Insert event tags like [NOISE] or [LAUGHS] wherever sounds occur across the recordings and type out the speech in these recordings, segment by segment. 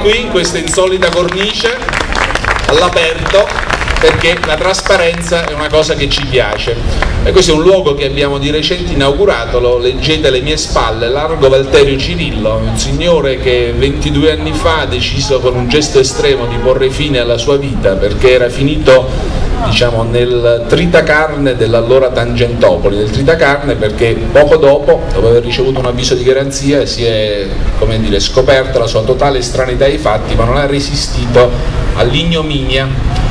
qui in questa insolita cornice all'aperto perché la trasparenza è una cosa che ci piace. E questo è un luogo che abbiamo di recente inaugurato, lo leggete alle mie spalle, Largo Valterio Cirillo, un signore che 22 anni fa ha deciso con un gesto estremo di porre fine alla sua vita perché era finito diciamo, nel tritacarne dell'allora Tangentopoli, nel tritacarne perché poco dopo, dopo aver ricevuto un avviso di garanzia, si è dire, scoperta la sua totale estranità ai fatti ma non ha resistito all'ignominia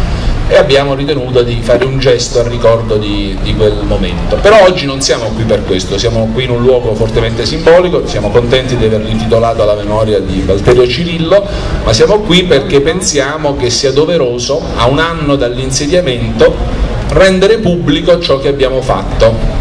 e abbiamo ritenuto di fare un gesto al ricordo di, di, quel momento. Però oggi non siamo qui per questo, siamo qui in un luogo fortemente simbolico, siamo contenti di aver intitolato alla memoria di Valterio Cirillo, ma siamo qui perché pensiamo che sia doveroso, a un anno dall'insediamento, rendere pubblico ciò che abbiamo fatto.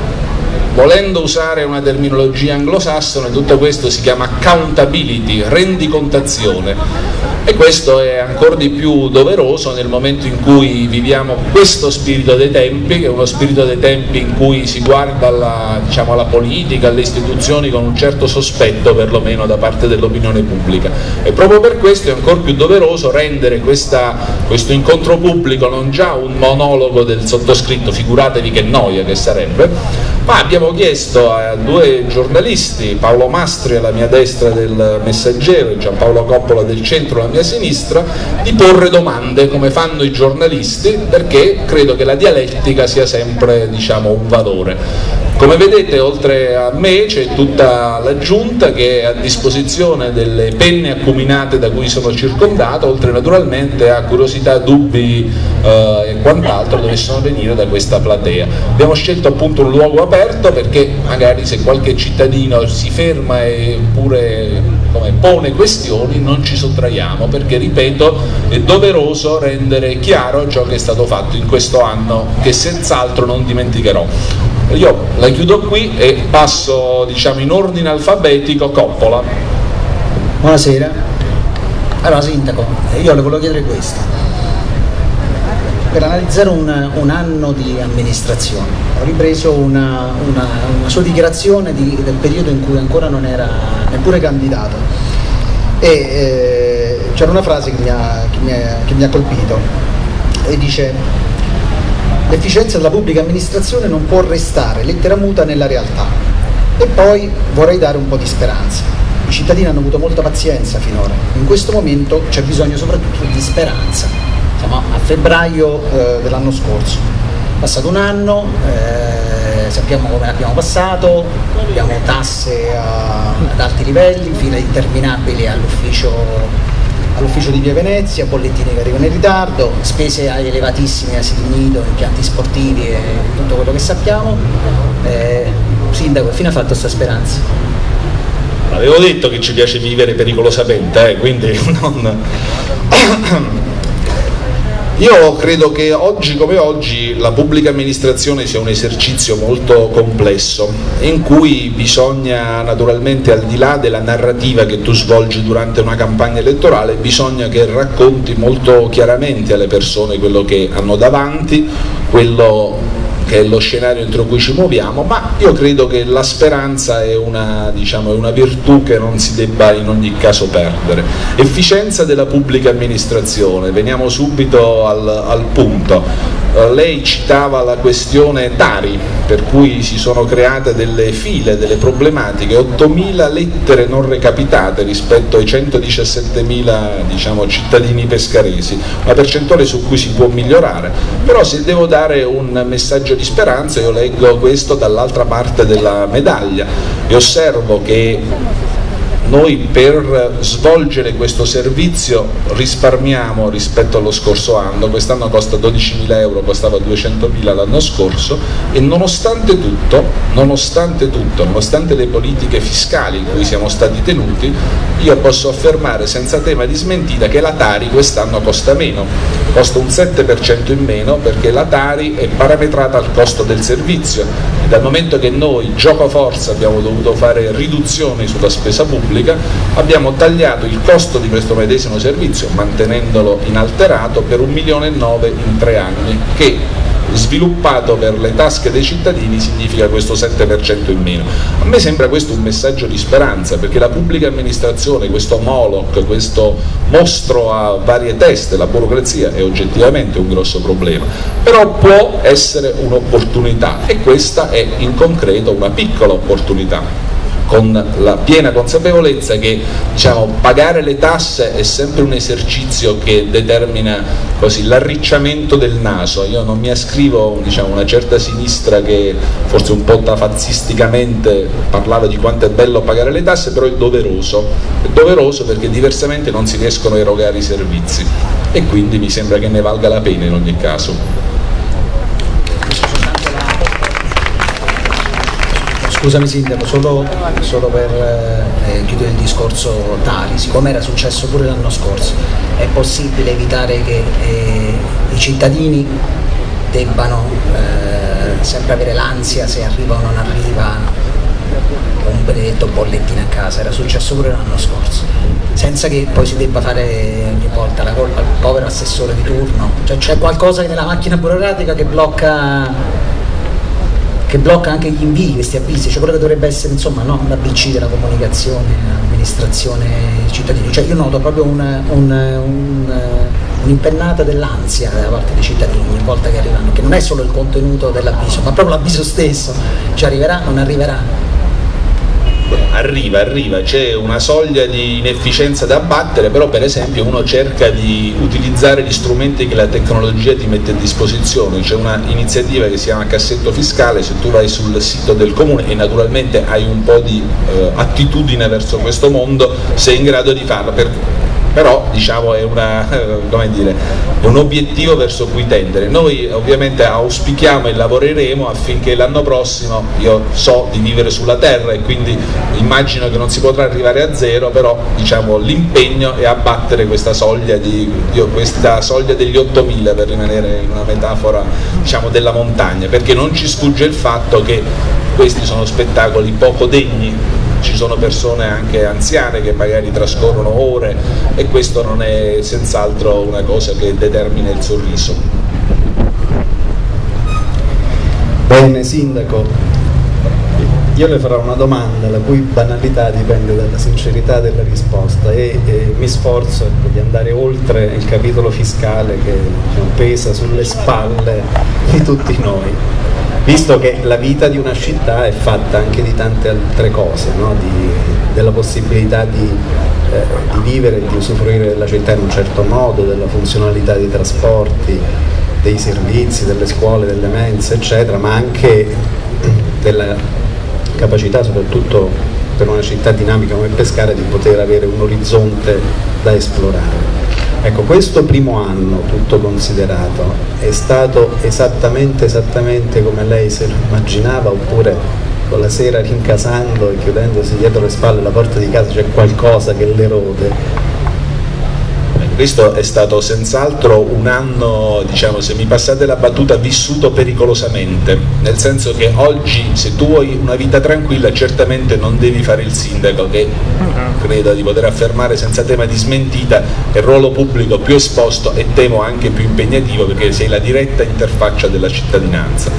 Volendo usare una terminologia anglosassone, tutto questo si chiama accountability, rendicontazione e questo è ancora di più doveroso nel momento in cui viviamo questo spirito dei tempi, che è uno spirito dei tempi in cui si guarda alla, diciamo, alla politica, alle istituzioni con un certo sospetto perlomeno da parte dell'opinione pubblica. E proprio per questo è ancora più doveroso rendere questa, questo incontro pubblico non già un monologo del sottoscritto, figuratevi che noia che sarebbe, ma abbiamo chiesto a due giornalisti, Paolo Mastri alla mia destra del Messaggero e Giampaolo Coppola del centro alla mia sinistra, di porre domande come fanno i giornalisti perché credo che la dialettica sia sempre diciamo, un valore. Come vedete oltre a me c'è tutta la giunta che è a disposizione delle penne acuminate da cui sono circondato, oltre naturalmente a curiosità, dubbi eh, e quant'altro dovessero venire da questa platea. Abbiamo scelto appunto un luogo aperto perché magari se qualche cittadino si ferma e pure come, pone questioni non ci sottraiamo perché ripeto è doveroso rendere chiaro ciò che è stato fatto in questo anno che senz'altro non dimenticherò. Io la chiudo qui e passo diciamo, in ordine alfabetico Coppola. Buonasera. Allora Sindaco, io le volevo chiedere questo. Per analizzare un, un anno di amministrazione, ho ripreso una, una, una sua dichiarazione di, del periodo in cui ancora non era neppure candidato e eh, c'era una frase che mi, ha, che, mi ha, che mi ha colpito e dice L'efficienza della pubblica amministrazione non può restare lettera muta nella realtà. E poi vorrei dare un po' di speranza. I cittadini hanno avuto molta pazienza finora, in questo momento c'è bisogno soprattutto di speranza. Siamo a febbraio eh, dell'anno scorso, è passato un anno, eh, sappiamo come l'abbiamo passato, abbiamo tasse a, ad alti livelli, file interminabili all'ufficio all'ufficio di Via Venezia, bollettini che arrivano in ritardo, spese elevatissime asili nido, impianti sportivi e tutto quello che sappiamo. Eh, sindaco, fino ha fatto questa speranza? Avevo detto che ci piace vivere pericolosamente, eh, quindi [LAUGHS] non... Io credo che oggi come oggi la pubblica amministrazione sia un esercizio molto complesso in cui bisogna naturalmente al di là della narrativa che tu svolgi durante una campagna elettorale bisogna che racconti molto chiaramente alle persone quello che hanno davanti, quello che è lo scenario entro cui ci muoviamo, ma io credo che la speranza è una, diciamo, è una virtù che non si debba in ogni caso perdere. Efficienza della pubblica amministrazione, veniamo subito al, al punto. Lei citava la questione Tari, per cui si sono create delle file, delle problematiche, 8.000 lettere non recapitate rispetto ai 117.000 diciamo, cittadini pescaresi, una percentuale su cui si può migliorare, però se devo dare un messaggio di speranza io leggo questo dall'altra parte della medaglia e osservo che noi per svolgere questo servizio risparmiamo rispetto allo scorso anno, quest'anno costa 12.000 euro, costava 200.000 l'anno scorso e nonostante tutto, nonostante tutto, nonostante le politiche fiscali in cui siamo stati tenuti, io posso affermare senza tema di smentita che la Tari quest'anno costa meno, costa un 7% in meno perché la Tari è parametrata al costo del servizio dal momento che noi, gioco forza, abbiamo dovuto fare riduzioni sulla spesa pubblica, abbiamo tagliato il costo di questo medesimo servizio mantenendolo inalterato per un milione e nove in tre anni, che sviluppato per le tasche dei cittadini significa questo 7% in meno. A me sembra questo un messaggio di speranza perché la pubblica amministrazione, questo Moloch, questo mostro a varie teste, la burocrazia è oggettivamente un grosso problema, però può essere un'opportunità e questa è in concreto una piccola opportunità con la piena consapevolezza che diciamo, pagare le tasse è sempre un esercizio che determina l'arricciamento del naso. Io non mi ascrivo diciamo, una certa sinistra che forse un po' tafazzisticamente parlava di quanto è bello pagare le tasse, però è doveroso. È doveroso perché diversamente non si riescono a erogare i servizi e quindi mi sembra che ne valga la pena in ogni caso. Scusami Sindaco, solo, solo per eh, chiudere il discorso tali, siccome era successo pure l'anno scorso, è possibile evitare che eh, i cittadini debbano eh, sempre avere l'ansia se arriva o non arriva un benedetto bollettino a casa, era successo pure l'anno scorso, senza che poi si debba fare ogni volta la colpa al povero assessore di turno, cioè c'è qualcosa nella macchina burocratica che blocca che blocca anche gli invii, questi avvisi, cioè quello che dovrebbe essere insomma no, l'ABC della comunicazione, amministrazione cittadini, cioè io noto proprio un, un, un, un'impennata dell'ansia da parte dei cittadini ogni volta che arrivano, che non è solo il contenuto dell'avviso, ma proprio l'avviso stesso, cioè arriverà non arriverà arriva, arriva, c'è una soglia di inefficienza da abbattere, però per esempio uno cerca di utilizzare gli strumenti che la tecnologia ti mette a disposizione, c'è un'iniziativa che si chiama cassetto fiscale, se tu vai sul sito del comune e naturalmente hai un po' di eh, attitudine verso questo mondo, sei in grado di farlo. Per, però diciamo, è, una, [LAUGHS] dire, è, un obiettivo verso cui tendere. Noi ovviamente auspichiamo e lavoreremo affinché l'anno prossimo, io so di vivere sulla terra e quindi immagino che non si potrà arrivare a zero, però diciamo, l'impegno è abbattere questa soglia, di, questa soglia degli 8000 per rimanere in una metafora diciamo, della montagna, perché non ci sfugge il fatto che questi sono spettacoli poco degni ci sono persone anche anziane che magari trascorrono ore e questo non è senz'altro una cosa che determina il sorriso. Bene, Sindaco, io le farò una domanda la cui banalità dipende dalla sincerità della risposta e, e mi sforzo ecco, di andare oltre il capitolo fiscale che diciamo, pesa sulle spalle di tutti noi visto che la vita di una città è fatta anche di tante altre cose, no? di, della possibilità di, eh, di vivere di usufruire della città in un certo modo, della funzionalità dei trasporti, dei servizi, delle scuole, delle mense, eccetera, ma anche della capacità, soprattutto per una città dinamica come Pescara, di poter avere un orizzonte da esplorare. Ecco, questo primo anno, tutto considerato, è stato esattamente, esattamente come lei se lo immaginava oppure con la sera rincasando e chiudendosi dietro le spalle la porta di casa c'è qualcosa che le rode questo è stato senz'altro un anno, diciamo, se mi passate la battuta, vissuto pericolosamente, nel senso che oggi se tu vuoi una vita tranquilla certamente non devi fare il sindaco, che credo di poter affermare senza tema di smentita è il ruolo pubblico più esposto e temo anche più impegnativo perché sei la diretta interfaccia della cittadinanza.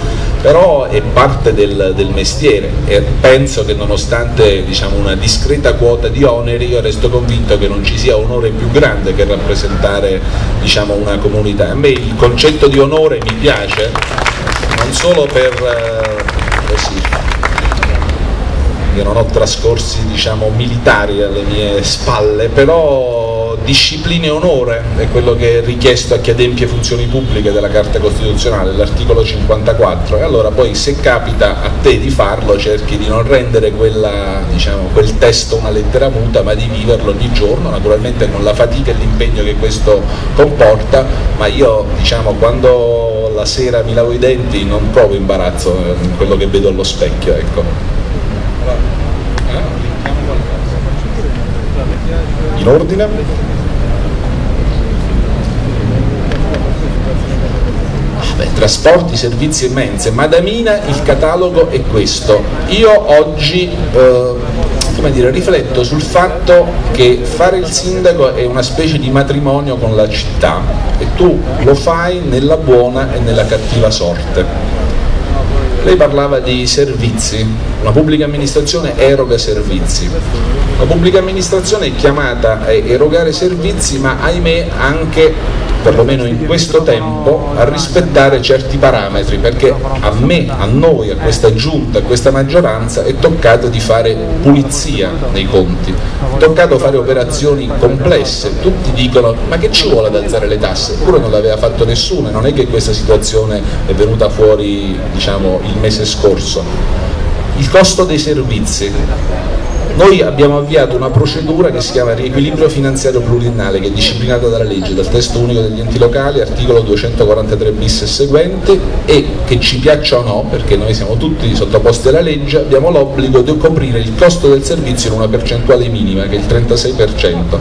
Però è parte del, del, mestiere e penso che nonostante diciamo, una discreta quota di oneri io resto convinto che non ci sia onore più grande che rappresentare diciamo, una comunità. A me il concetto di onore mi piace, non solo per eh, così, che non ho trascorsi diciamo, militari alle mie spalle, però disciplina e onore è quello che è richiesto a chi adempie funzioni pubbliche della Carta Costituzionale, l'articolo 54 e allora poi se capita a te di farlo cerchi di non rendere quella, diciamo, quel testo una lettera muta ma di viverlo ogni giorno, naturalmente con la fatica e l'impegno che questo comporta, ma io diciamo quando la sera mi lavo i denti non provo imbarazzo in quello che vedo allo specchio. Ecco. In ordine? Trasporti, servizi e mense, ma da Mina il catalogo è questo. Io oggi eh, dire, rifletto sul fatto che fare il sindaco è una specie di matrimonio con la città e tu lo fai nella buona e nella cattiva sorte. Lei parlava di servizi, una pubblica amministrazione eroga servizi, la pubblica amministrazione è chiamata a erogare servizi ma ahimè anche perlomeno in questo tempo, a rispettare certi parametri, perché a me, a noi, a questa giunta, a questa maggioranza è toccato di fare pulizia nei conti, è toccato fare operazioni complesse, tutti dicono ma che ci vuole ad alzare le tasse? Eppure non l'aveva fatto nessuno, non è che questa situazione è venuta fuori diciamo, il mese scorso. Il costo dei servizi, noi abbiamo avviato una procedura che si chiama riequilibrio finanziario pluriennale che è disciplinata dalla legge, dal testo unico degli enti locali, articolo 243 bis e seguenti e che ci piaccia o no, perché noi siamo tutti sottoposti alla legge, abbiamo l'obbligo di coprire il costo del servizio in una percentuale minima che è il 36%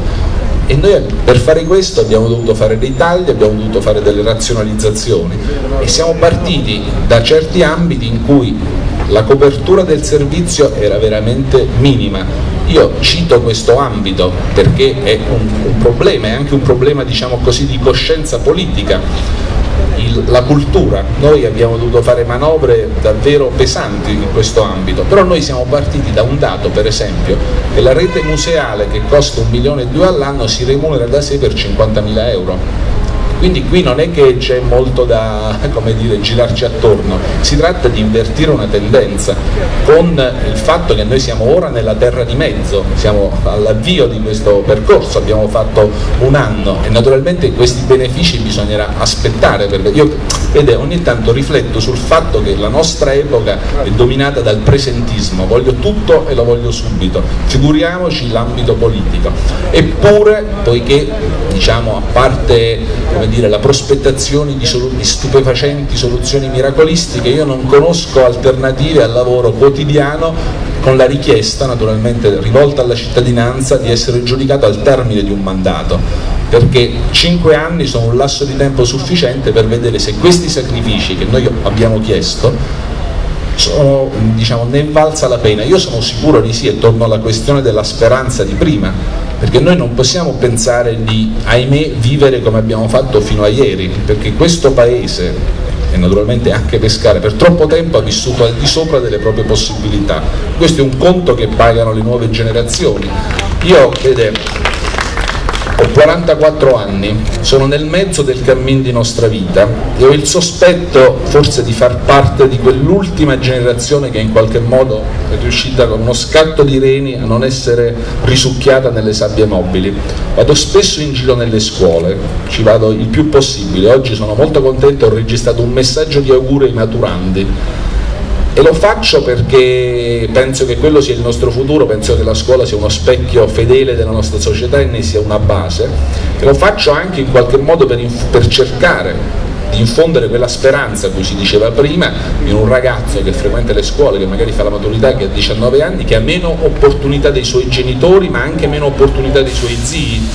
e noi per fare questo abbiamo dovuto fare dei tagli, abbiamo dovuto fare delle razionalizzazioni. E siamo partiti da certi ambiti in cui la copertura del servizio era veramente minima. Io cito questo ambito perché è un, un problema, è anche un problema diciamo così, di coscienza politica. Il, la cultura, noi abbiamo dovuto fare manovre davvero pesanti in questo ambito, però noi siamo partiti da un dato per esempio che la rete museale che costa un milione e due all'anno si remunera da sé per 50.000 euro quindi qui non è che c'è molto da [LAUGHS] dire, girarci attorno, si tratta di invertire una tendenza con il fatto che noi siamo ora nella terra di mezzo, siamo all'avvio di questo percorso, abbiamo fatto un anno e naturalmente questi benefici bisognerà aspettare perché io vede, ogni tanto rifletto sul fatto che la nostra epoca è dominata dal presentismo, voglio tutto e lo voglio subito, figuriamoci l'ambito politico. Eppure, poiché diciamo a parte dire, la prospettazione di, solu di stupefacenti soluzioni miracolistiche, io non conosco alternative al lavoro quotidiano con la richiesta naturalmente rivolta alla cittadinanza di essere giudicato al termine di un mandato perché cinque anni sono un lasso di tempo sufficiente per vedere se questi sacrifici che noi abbiamo chiesto sono, diciamo, ne valsa la pena. Io sono sicuro di sì e torno alla questione della speranza di prima, perché noi non possiamo pensare di, ahimè, vivere come abbiamo fatto fino a ieri, perché questo Paese e naturalmente anche pescare per troppo tempo ha vissuto al di sopra delle proprie possibilità. Questo è un conto che pagano le nuove generazioni. Io, vede, ho 44 anni, sono nel mezzo del cammin di nostra vita e ho il sospetto forse di far parte di quell'ultima generazione che in qualche modo è riuscita con uno scatto di reni a non essere risucchiata nelle sabbie mobili. Vado spesso in giro nelle scuole, ci vado il più possibile, oggi sono molto contento, ho registrato un messaggio di auguri ai maturandi e lo faccio perché penso che quello sia il nostro futuro, penso che la scuola sia uno specchio fedele della nostra società e ne sia una base. E lo faccio anche in qualche modo per, per cercare di infondere quella speranza a cui si diceva prima in un ragazzo che frequenta le scuole, che magari fa la maturità, che ha 19 anni, che ha meno opportunità dei suoi genitori ma anche meno opportunità dei suoi zii,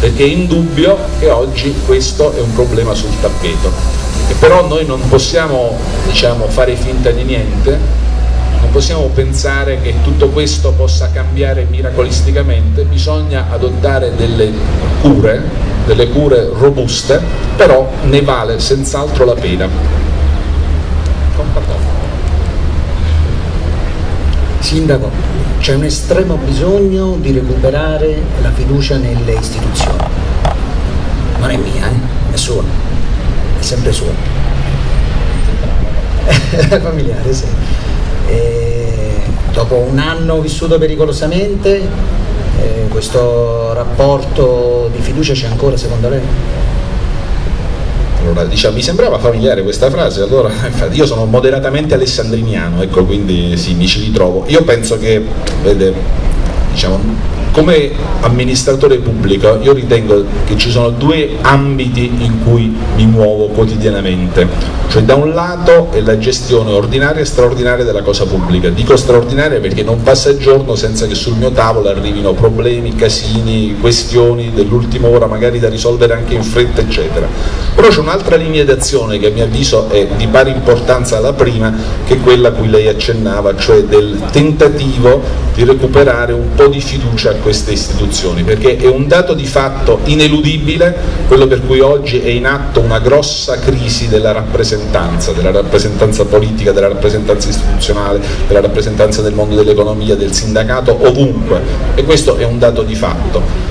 perché è indubbio che oggi questo è un problema sul tappeto e però noi non possiamo diciamo, fare finta di niente, non possiamo pensare che tutto questo possa cambiare miracolisticamente, bisogna adottare delle cure, delle cure robuste, però ne vale senz'altro la pena. Sindaco, c'è un estremo bisogno di recuperare la fiducia nelle istituzioni. Non è mia, eh? è sua è sempre suo. [LAUGHS] familiare, sì. E dopo un anno vissuto pericolosamente, eh, questo rapporto di fiducia c'è ancora secondo lei? Allora, diciamo, mi sembrava familiare questa frase, allora [LAUGHS] io sono moderatamente alessandriniano, ecco, quindi sì, mi ci ritrovo. Io penso che, vede, diciamo, come amministratore pubblico io ritengo che ci sono due ambiti in cui mi muovo quotidianamente, cioè da un lato è la gestione ordinaria e straordinaria della cosa pubblica, dico straordinaria perché non passa giorno senza che sul mio tavolo arrivino problemi, casini, questioni dell'ultima ora magari da risolvere anche in fretta eccetera, però c'è un'altra linea d'azione che a mio avviso è di pari importanza alla prima che è quella a cui lei accennava, cioè del tentativo di recuperare un po' di fiducia a queste istituzioni, perché è un dato di fatto ineludibile quello per cui oggi è in atto una grossa crisi della rappresentanza, della rappresentanza politica, della rappresentanza istituzionale, della rappresentanza del mondo dell'economia, del sindacato, ovunque, e questo è un dato di fatto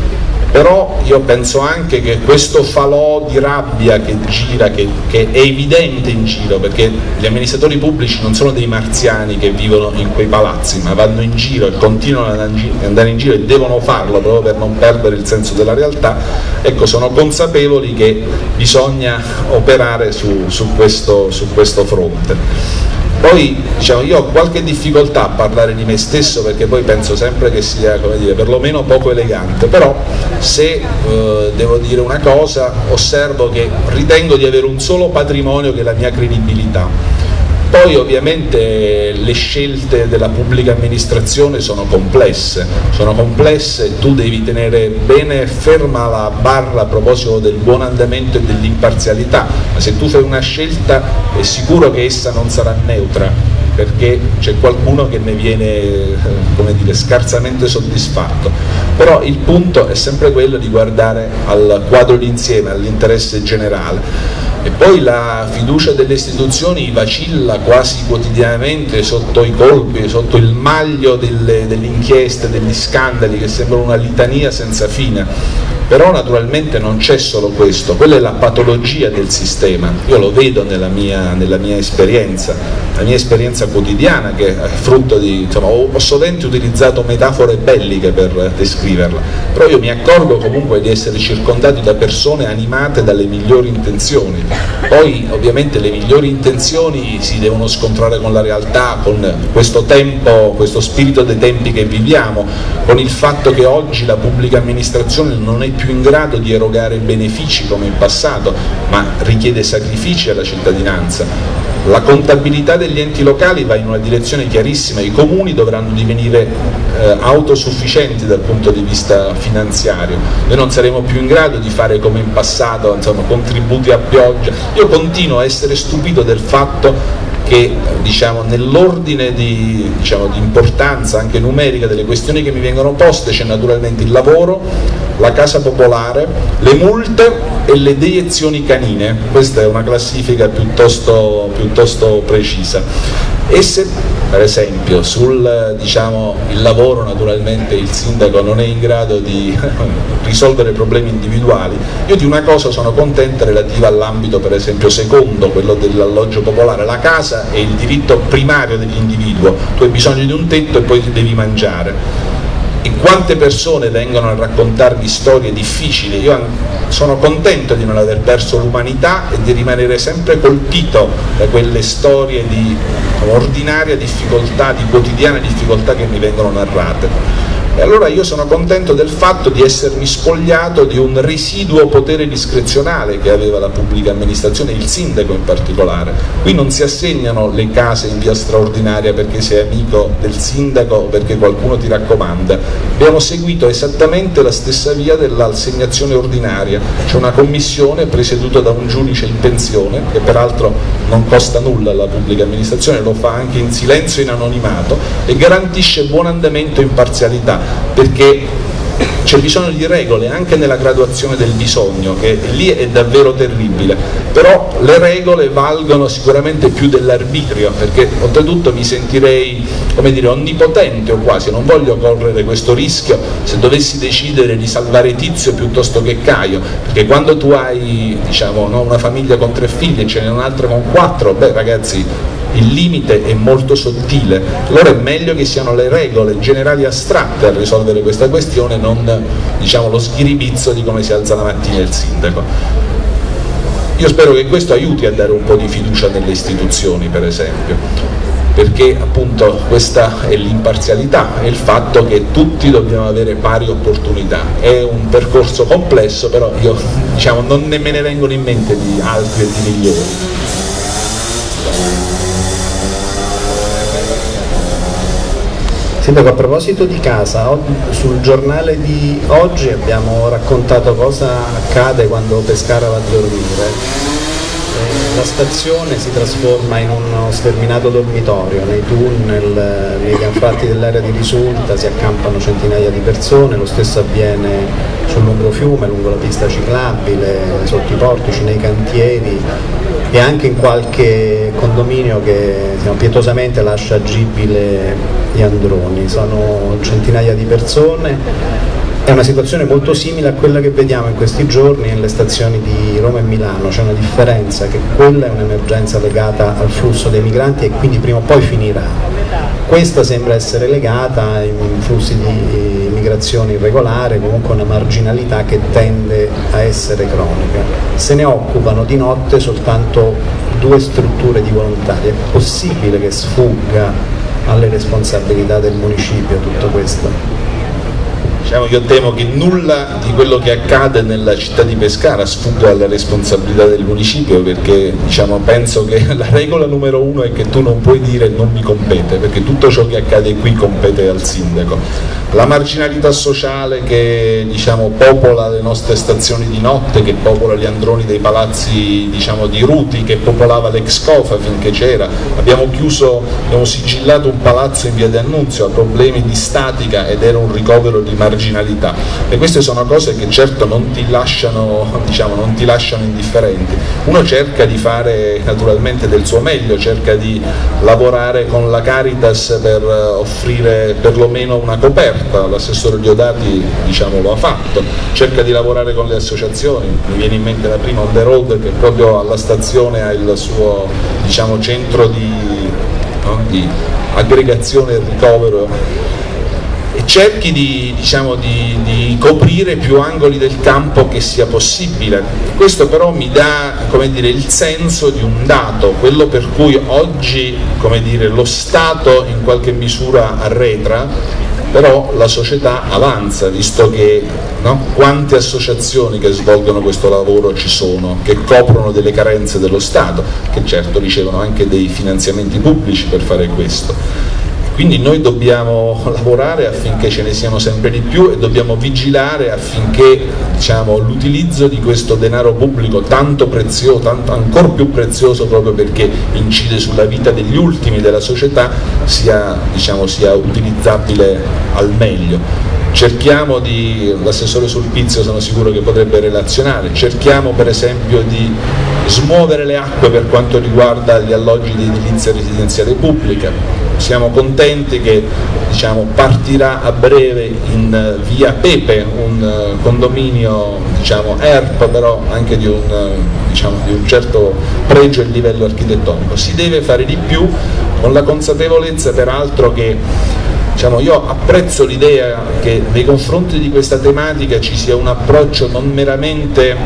però io penso anche che questo falò di rabbia che gira, che, che, è evidente in giro, perché gli amministratori pubblici non sono dei marziani che vivono in quei palazzi, ma vanno in giro e continuano ad andare in giro e devono farlo proprio per non perdere il senso della realtà, ecco sono consapevoli che bisogna operare su, su, questo, su questo fronte. Poi diciamo, io ho qualche difficoltà a parlare di me stesso perché poi penso sempre che sia dire, perlomeno poco elegante, però se eh, devo dire una cosa osservo che ritengo di avere un solo patrimonio che è la mia credibilità poi ovviamente le scelte della pubblica amministrazione sono complesse, sono complesse e tu devi tenere bene ferma la barra a proposito del buon andamento e dell'imparzialità, ma se tu fai una scelta è sicuro che essa non sarà neutra, perché c'è qualcuno che ne viene dire, scarsamente soddisfatto. Però il punto è sempre quello di guardare al quadro d'insieme, all'interesse generale e poi la fiducia delle istituzioni vacilla quasi quotidianamente sotto i colpi, sotto il maglio delle, delle inchieste, degli scandali che sembrano una litania senza fine però naturalmente non c'è solo questo, quella è la patologia del sistema, io lo vedo nella mia, nella mia esperienza, la mia esperienza quotidiana che è frutto di, insomma, ho, sovente utilizzato metafore belliche per descriverla, però io mi accorgo comunque di essere circondato da persone animate dalle migliori intenzioni, poi ovviamente le migliori intenzioni si devono scontrare con la realtà, con questo tempo, questo spirito dei tempi che viviamo, con il fatto che oggi la pubblica amministrazione non è più in grado di erogare benefici come in passato, ma richiede sacrifici alla cittadinanza. La contabilità degli enti locali va in una direzione chiarissima, i comuni dovranno divenire eh, autosufficienti dal punto di vista finanziario, noi non saremo più in grado di fare come in passato, insomma, contributi a pioggia. Io continuo a essere stupito del fatto che diciamo, nell'ordine di, diciamo, di, importanza anche numerica delle questioni che mi vengono poste c'è naturalmente il lavoro, la casa popolare, le multe e le deiezioni canine, questa è una classifica piuttosto, piuttosto precisa. E se per esempio sul diciamo, lavoro naturalmente il sindaco non è in grado di [LAUGHS] risolvere problemi individuali, io di una cosa sono contenta relativa all'ambito per esempio secondo, quello dell'alloggio popolare, la casa è il diritto primario dell'individuo, tu hai bisogno di un tetto e poi ti devi mangiare e quante persone vengono a raccontarmi storie difficili, io sono contento di non aver perso l'umanità e di rimanere sempre colpito da quelle storie di ordinaria difficoltà, di quotidiana difficoltà che mi vengono narrate. E allora io sono contento del fatto di essermi spogliato di un residuo potere discrezionale che aveva la pubblica amministrazione, il sindaco in particolare. Qui non si assegnano le case in via straordinaria perché sei amico del sindaco o perché qualcuno ti raccomanda. Abbiamo seguito esattamente la stessa via dell'assegnazione ordinaria. C'è una commissione presieduta da un giudice in pensione, che peraltro non costa nulla alla pubblica amministrazione, lo fa anche in silenzio e in anonimato e garantisce buon andamento e imparzialità perché c'è bisogno di regole anche nella graduazione del bisogno, che lì è davvero terribile, però le regole valgono sicuramente più dell'arbitrio, perché oltretutto mi sentirei dire, onnipotente o quasi, non voglio correre questo rischio se dovessi decidere di salvare Tizio piuttosto che Caio, perché quando tu hai diciamo, no, una famiglia con tre figli e ce n'è un'altra con quattro, beh ragazzi il limite è molto sottile, allora è meglio che siano le regole generali astratte a risolvere questa questione, non diciamo, lo schiribizzo di come si alza la mattina il sindaco. Io spero che questo aiuti a dare un po' di fiducia nelle istituzioni, per esempio. perché appunto questa è l'imparzialità, è il fatto che tutti dobbiamo avere pari opportunità. È un percorso complesso, però io diciamo, non ne me ne vengono in mente di altri e di migliori. Sindaco, a proposito di casa, sul giornale di oggi abbiamo raccontato cosa accade quando Pescara va a dormire la stazione si trasforma in uno sterminato dormitorio, nei tunnel, negli anfratti dell'area di risulta si accampano centinaia di persone, lo stesso avviene sul lungo fiume, lungo la pista ciclabile, sotto i portici, nei cantieri e anche in qualche condominio che diciamo, pietosamente lascia agibile gli androni. Sono centinaia di persone è una situazione molto simile a quella che vediamo in questi giorni nelle stazioni di Roma e Milano, c'è una differenza che quella è un'emergenza legata al flusso dei migranti e quindi prima o poi finirà. Questa sembra essere legata ai flussi di migrazione irregolare, comunque una marginalità che tende a essere cronica. Se ne occupano di notte soltanto due strutture di volontari, è possibile che sfugga alle responsabilità del municipio tutto questo? Diciamo, io temo che nulla di quello che accade nella città di Pescara sfugga alle responsabilità del municipio perché diciamo, penso che [LAUGHS] la regola numero uno è che tu non puoi dire non mi compete perché tutto ciò che accade qui compete al sindaco. La marginalità sociale che diciamo, popola le nostre stazioni di notte, che popola gli androni dei palazzi diciamo, di Ruti, che popolava l'ex Cofa finché c'era, abbiamo chiuso, abbiamo sigillato un palazzo in via di Annunzio, ha problemi di statica ed era un ricovero di marginalità marginalità e queste sono cose che certo non ti lasciano, diciamo, non ti lasciano indifferenti. Uno cerca di fare naturalmente del suo meglio, cerca di lavorare con la Caritas per offrire perlomeno una coperta, l'assessore Diodati diciamo, lo ha fatto, cerca di lavorare con le associazioni, mi viene in mente la prima On The Road che proprio alla stazione ha il suo diciamo, centro di, no, di aggregazione e ricovero cerchi di, diciamo, di, di, coprire più angoli del campo che sia possibile. Questo però mi dà dire, il senso di un dato, quello per cui oggi dire, lo Stato in qualche misura arretra, però la società avanza, visto che no, quante associazioni che svolgono questo lavoro ci sono, che coprono delle carenze dello Stato, che certo ricevono anche dei finanziamenti pubblici per fare questo quindi noi dobbiamo lavorare affinché ce ne siano sempre di più e dobbiamo vigilare affinché diciamo, l'utilizzo di questo denaro pubblico tanto prezioso, tanto, ancora più prezioso proprio perché incide sulla vita degli ultimi della società, sia, diciamo, sia utilizzabile al meglio. Cerchiamo di, l'assessore Sulpizio sono sicuro che potrebbe relazionare, cerchiamo per esempio di smuovere le acque per quanto riguarda gli alloggi di edilizia residenziale pubblica, siamo contenti che diciamo, partirà a breve in via Pepe un uh, condominio diciamo, ERP però anche di un, uh, diciamo, di un certo pregio e livello architettonico, si deve fare di più con la consapevolezza peraltro che Diciamo, io apprezzo l'idea che nei confronti di questa tematica ci sia un approccio non meramente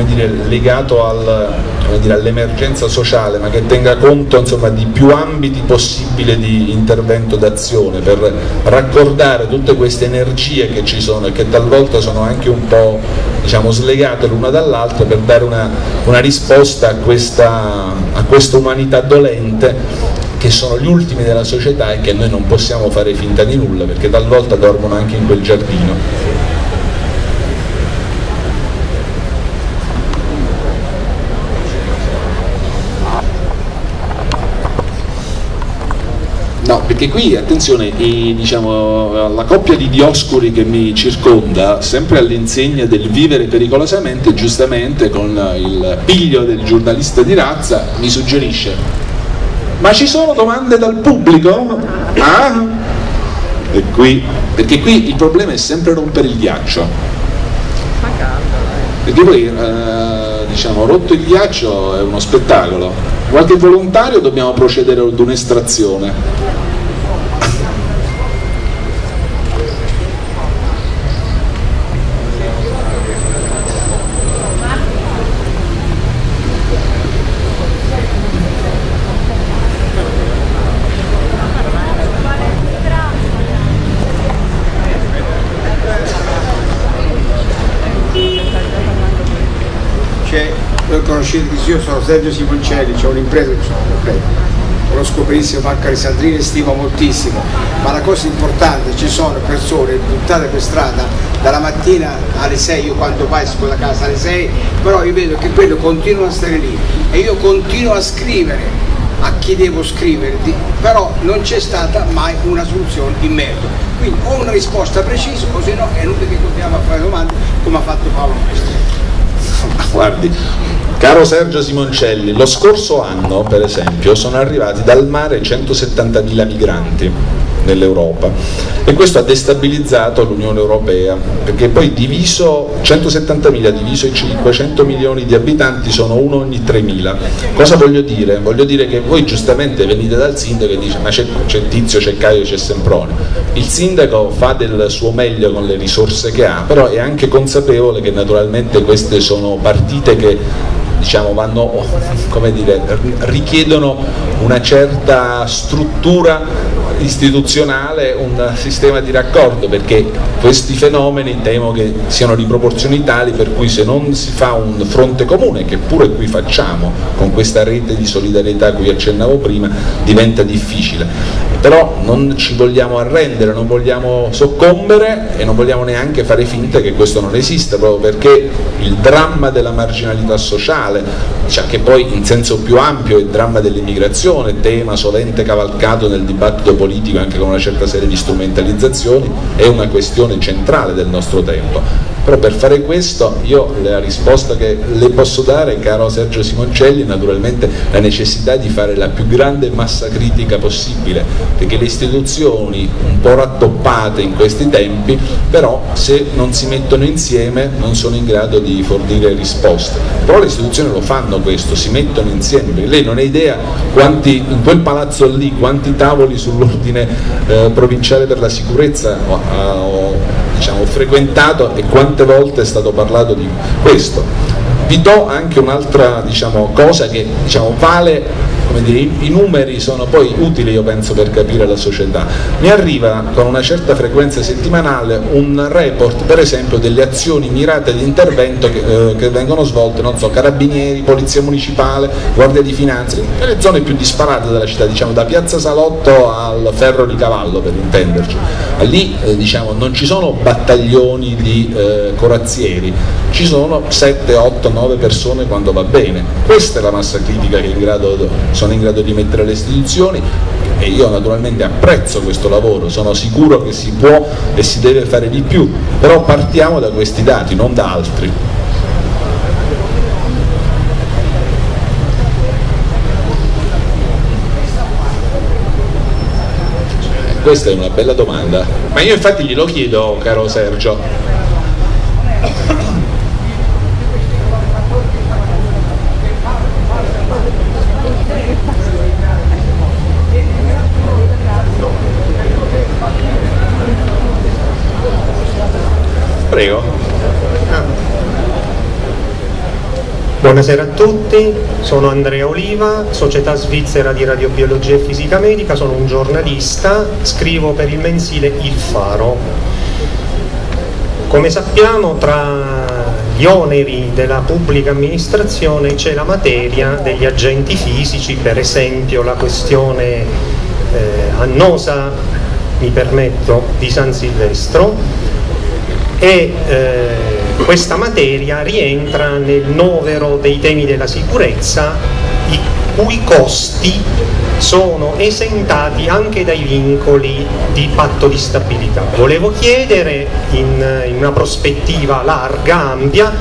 dire, legato al, dire, all'emergenza sociale, ma che tenga conto insomma, di più ambiti possibili di intervento d'azione per raccordare tutte queste energie che ci sono e che talvolta sono anche un po' diciamo, slegate l'una dall'altra per dare una, una risposta a questa, a questa umanità dolente che sono gli ultimi della società e che noi non possiamo fare finta di nulla perché talvolta dormono anche in quel giardino. No, perché qui, attenzione, i, diciamo, la coppia di dioscuri che mi circonda, sempre all'insegna del vivere pericolosamente, giustamente con il piglio del giornalista di razza, mi suggerisce ma ci sono domande dal pubblico? Ah? E qui, perché qui il problema è sempre rompere il ghiaccio. Perché poi, eh, diciamo, rotto il ghiaccio è uno spettacolo. Qualche volontario dobbiamo procedere ad un'estrazione. Io sono Sergio Simoncelli, c'è un'impresa che sono conosco benissimo Marco Alessandrini e stimo moltissimo, ma la cosa importante, ci sono persone buttate per strada dalla mattina alle 6, io quando esco da casa alle 6, però io vedo che quello continua a stare lì e io continuo a scrivere a chi devo scrivere, però non c'è stata mai una soluzione in merito. Quindi o una risposta precisa o se no è inutile che continuiamo a fare domande come ha fatto Paolo Maestro. Guardi, Caro Sergio Simoncelli, lo scorso anno, per esempio, sono arrivati dal mare 170.000 migranti nell'Europa e questo ha destabilizzato l'Unione Europea perché poi diviso 170.000 diviso i 500 milioni di abitanti sono uno ogni 3.000 cosa voglio dire? voglio dire che voi giustamente venite dal sindaco e dice ma c'è, Tizio, c'è Caio, c'è Semprone il sindaco fa del suo meglio con le risorse che ha però è anche consapevole che naturalmente queste sono partite che diciamo, vanno, dire, richiedono una certa struttura istituzionale, un sistema di raccordo perché questi fenomeni temo che siano di proporzioni tali per cui se non si fa un fronte comune, che pure qui facciamo con questa rete di solidarietà a cui accennavo prima, diventa difficile. Però non ci vogliamo arrendere, non vogliamo soccombere e non vogliamo neanche fare finta che questo non esista, proprio perché il dramma della marginalità sociale, cioè che poi in senso più ampio è il dramma dell'immigrazione, tema solente cavalcato nel dibattito politico anche con una certa serie di strumentalizzazioni, è una questione centrale del nostro tempo però per fare questo io la risposta che le posso dare caro Sergio Simoncelli è naturalmente la necessità di fare la più grande massa critica possibile perché le istituzioni un po' rattoppate in questi tempi però se non si mettono insieme non sono in grado di fornire risposte. Però le istituzioni lo fanno questo, si mettono insieme lei non ha idea quanti, in quel palazzo lì quanti tavoli sull'ordine eh, provinciale per la sicurezza ho, ho diciamo, frequentato e quante volte è stato parlato di questo. Vi do anche un'altra diciamo, cosa che diciamo, vale dire, i, numeri sono poi utili io penso per capire la società. Mi arriva con una certa frequenza settimanale un report per esempio delle azioni mirate di intervento che, eh, che vengono svolte, non so, carabinieri, polizia municipale, guardia di finanze, nelle zone più disparate della città, diciamo da piazza Salotto al ferro di cavallo per intenderci. Lì eh, diciamo, non ci sono battaglioni di eh, corazzieri, ci sono 7, 8, 9 persone quando va bene. Questa è la massa critica che in grado, sono in grado di mettere le istituzioni e io naturalmente apprezzo questo lavoro, sono sicuro che si può e si deve fare di più, però partiamo da questi dati, non da altri. Questa è una bella domanda, ma io infatti glielo chiedo, caro Sergio. Prego. Buonasera a tutti, sono Andrea Oliva, Società Svizzera di Radiobiologia e Fisica Medica, sono un giornalista, scrivo per il mensile Il Faro. Come sappiamo tra gli oneri della pubblica amministrazione c'è la materia degli agenti fisici, per esempio la questione eh, annosa, mi permetto, di San Silvestro, e eh, questa materia rientra nel novero dei temi della sicurezza i cui costi sono esentati anche dai vincoli di patto di stabilità. Volevo chiedere in, in una prospettiva larga, ampia,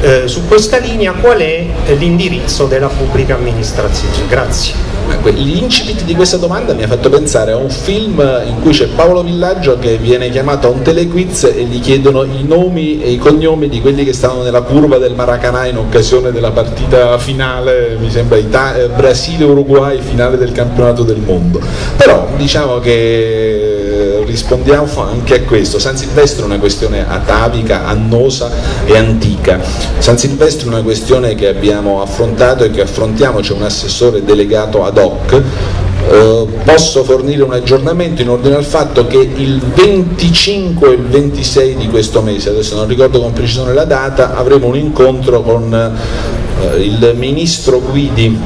eh, su questa linea qual è l'indirizzo della pubblica amministrazione. Grazie. L'incipit di questa domanda mi ha fatto pensare a un film in cui c'è Paolo Villaggio che viene chiamato a un telequiz e gli chiedono i nomi e i cognomi di quelli che stavano nella curva del Maracanã in occasione della partita finale, mi sembra eh, Brasile-Uruguay, finale del campionato del mondo. Però diciamo che rispondiamo anche a questo. San Silvestro è una questione atavica, annosa e antica. San Silvestro è una questione che abbiamo affrontato e che affrontiamo, c'è un assessore delegato ad hoc eh, posso fornire un aggiornamento in ordine al fatto che il 25 e il 26 di questo mese, adesso non ricordo con precisione la data, avremo un incontro con eh, il ministro Guidi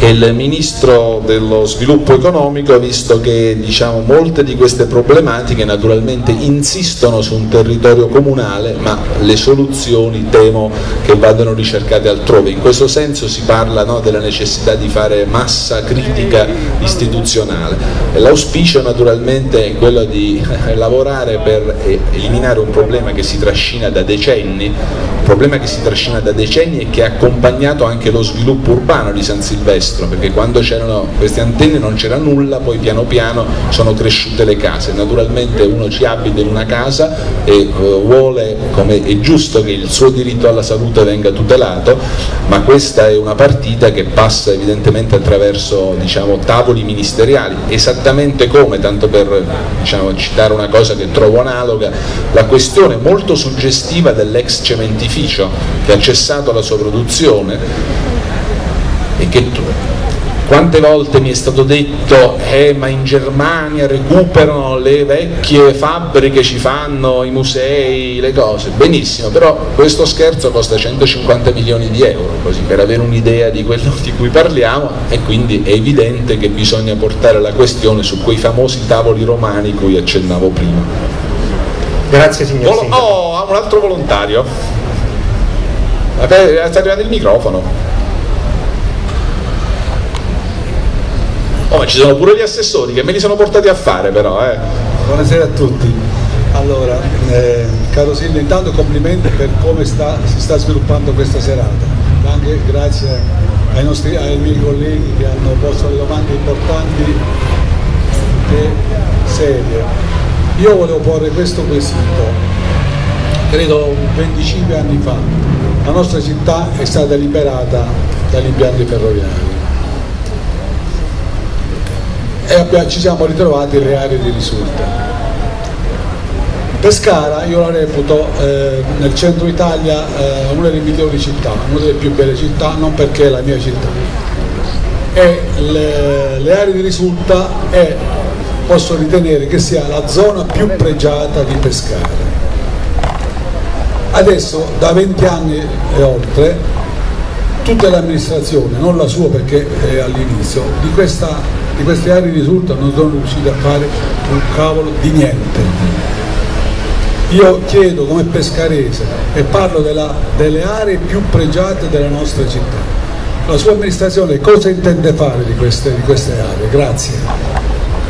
il ministro dello sviluppo economico visto che diciamo, molte di queste problematiche naturalmente insistono su un territorio comunale ma le soluzioni temo che vadano ricercate altrove. In questo senso si parla no, della necessità di fare massa critica istituzionale l'auspicio naturalmente è quello di [LAUGHS] lavorare per eliminare un problema che si trascina da decenni, un problema che si trascina da decenni e che ha accompagnato anche lo sviluppo urbano di San Silvestro destro, perché quando c'erano queste antenne non c'era nulla, poi piano piano sono cresciute le case. Naturalmente uno ci abita in una casa e eh, vuole, come è giusto che il suo diritto alla salute venga tutelato, ma questa è una partita che passa evidentemente attraverso diciamo, tavoli ministeriali, esattamente come, tanto per diciamo, citare una cosa che trovo analoga, la questione molto suggestiva dell'ex cementificio che ha cessato la sua produzione e che quante volte mi è stato detto eh, ma in Germania recuperano le vecchie fabbriche, ci fanno i musei, le cose, benissimo, però questo scherzo costa 150 milioni di euro, così per avere un'idea di quello di cui parliamo e quindi è evidente che bisogna portare la questione su quei famosi tavoli romani cui accennavo prima. Grazie signor Vol- Oh, un altro volontario. Sta arrivando il microfono. Oh, ma ci sono pure gli assessori che me li sono portati a fare però, eh. Buonasera a tutti. Allora, eh, caro Silvio, intanto complimenti per come sta, si sta sviluppando questa serata, anche grazie ai, nostri, ai miei colleghi che hanno posto le domande importanti e serie. Io volevo porre questo quesito, credo 25 anni fa, la nostra città è stata liberata dagli impianti ferroviari e ci siamo ritrovati le aree di risulta. Pescara io la reputo eh, nel centro Italia eh, una delle migliori città, una delle più belle città, non perché è la mia città. E le, le aree di risulta è, posso ritenere che sia la zona più pregiata di Pescara. Adesso da 20 anni e oltre tutta l'amministrazione, non la sua perché è all'inizio, di questa di queste aree risulta non sono riusciti a fare un cavolo di niente. Io chiedo come pescarese e parlo della, delle aree più pregiate della nostra città. La sua amministrazione cosa intende fare di queste, di queste aree? Grazie.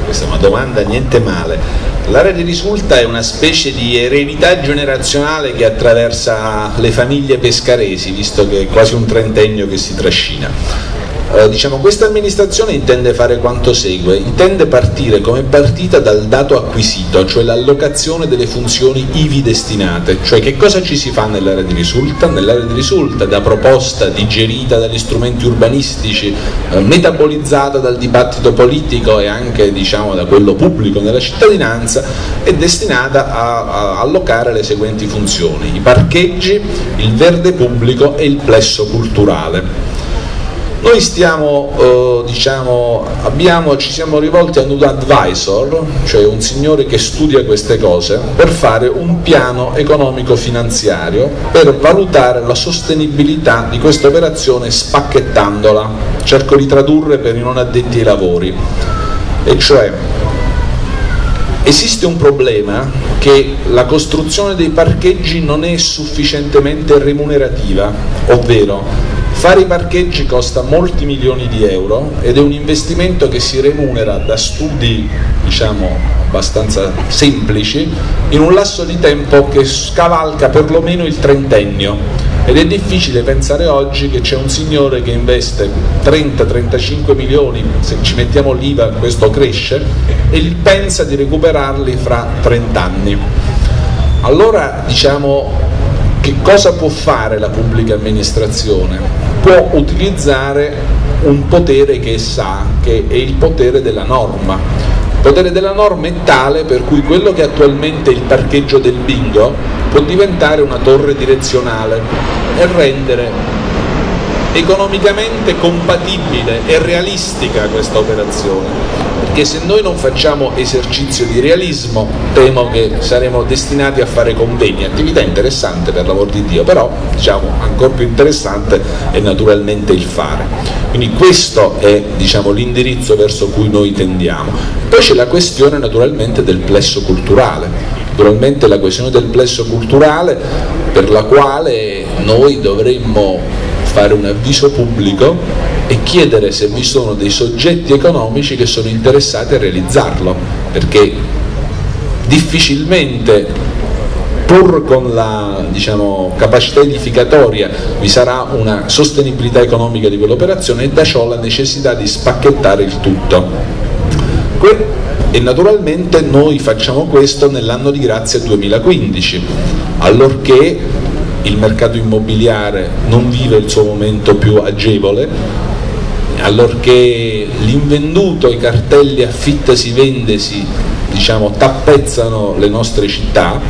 Questa è una domanda niente male. L'area di risulta è una specie di eredità generazionale che attraversa le famiglie pescaresi, visto che è quasi un trentennio che si trascina. Eh, diciamo, questa amministrazione intende fare quanto segue, intende partire come partita dal dato acquisito, cioè l'allocazione delle funzioni ivi destinate, cioè che cosa ci si fa nell'area di risulta? Nell'area di risulta da proposta digerita dagli strumenti urbanistici, eh, metabolizzata dal dibattito politico e anche diciamo, da quello pubblico nella cittadinanza, è destinata a, a allocare le seguenti funzioni, i parcheggi, il verde pubblico e il plesso culturale. Noi stiamo, eh, diciamo, abbiamo, ci siamo rivolti a un advisor, cioè un signore che studia queste cose, per fare un piano economico-finanziario per valutare la sostenibilità di questa operazione spacchettandola. Cerco di tradurre per i non addetti ai lavori. E cioè, esiste un problema che la costruzione dei parcheggi non è sufficientemente remunerativa, ovvero Fare i parcheggi costa molti milioni di euro ed è un investimento che si remunera da studi diciamo abbastanza semplici in un lasso di tempo che scavalca perlomeno il trentennio ed è difficile pensare oggi che c'è un signore che investe 30-35 milioni, se ci mettiamo l'IVA questo cresce, e pensa di recuperarli fra 30 anni. Allora diciamo che cosa può fare la pubblica amministrazione? Può utilizzare un potere che sa, che è il potere della norma. Il potere della norma è tale per cui quello che attualmente è il parcheggio del bingo può diventare una torre direzionale e rendere economicamente compatibile e realistica questa operazione perché se noi non facciamo esercizio di realismo temo che saremo destinati a fare convegni, attività interessante per l'amor di Dio, però diciamo ancora più interessante è naturalmente il fare. Quindi questo è diciamo, l'indirizzo verso cui noi tendiamo. Poi c'è la questione naturalmente del plesso culturale, naturalmente la questione del plesso culturale per la quale noi dovremmo fare un avviso pubblico e chiedere se vi sono dei soggetti economici che sono interessati a realizzarlo, perché difficilmente pur con la diciamo, capacità edificatoria vi sarà una sostenibilità economica di quell'operazione e da ciò la necessità di spacchettare il tutto. E naturalmente noi facciamo questo nell'anno di grazia 2015, allorché il mercato immobiliare non vive il suo momento più agevole, allorché l'invenduto, i cartelli affittasi vendesi diciamo, tappezzano le nostre città,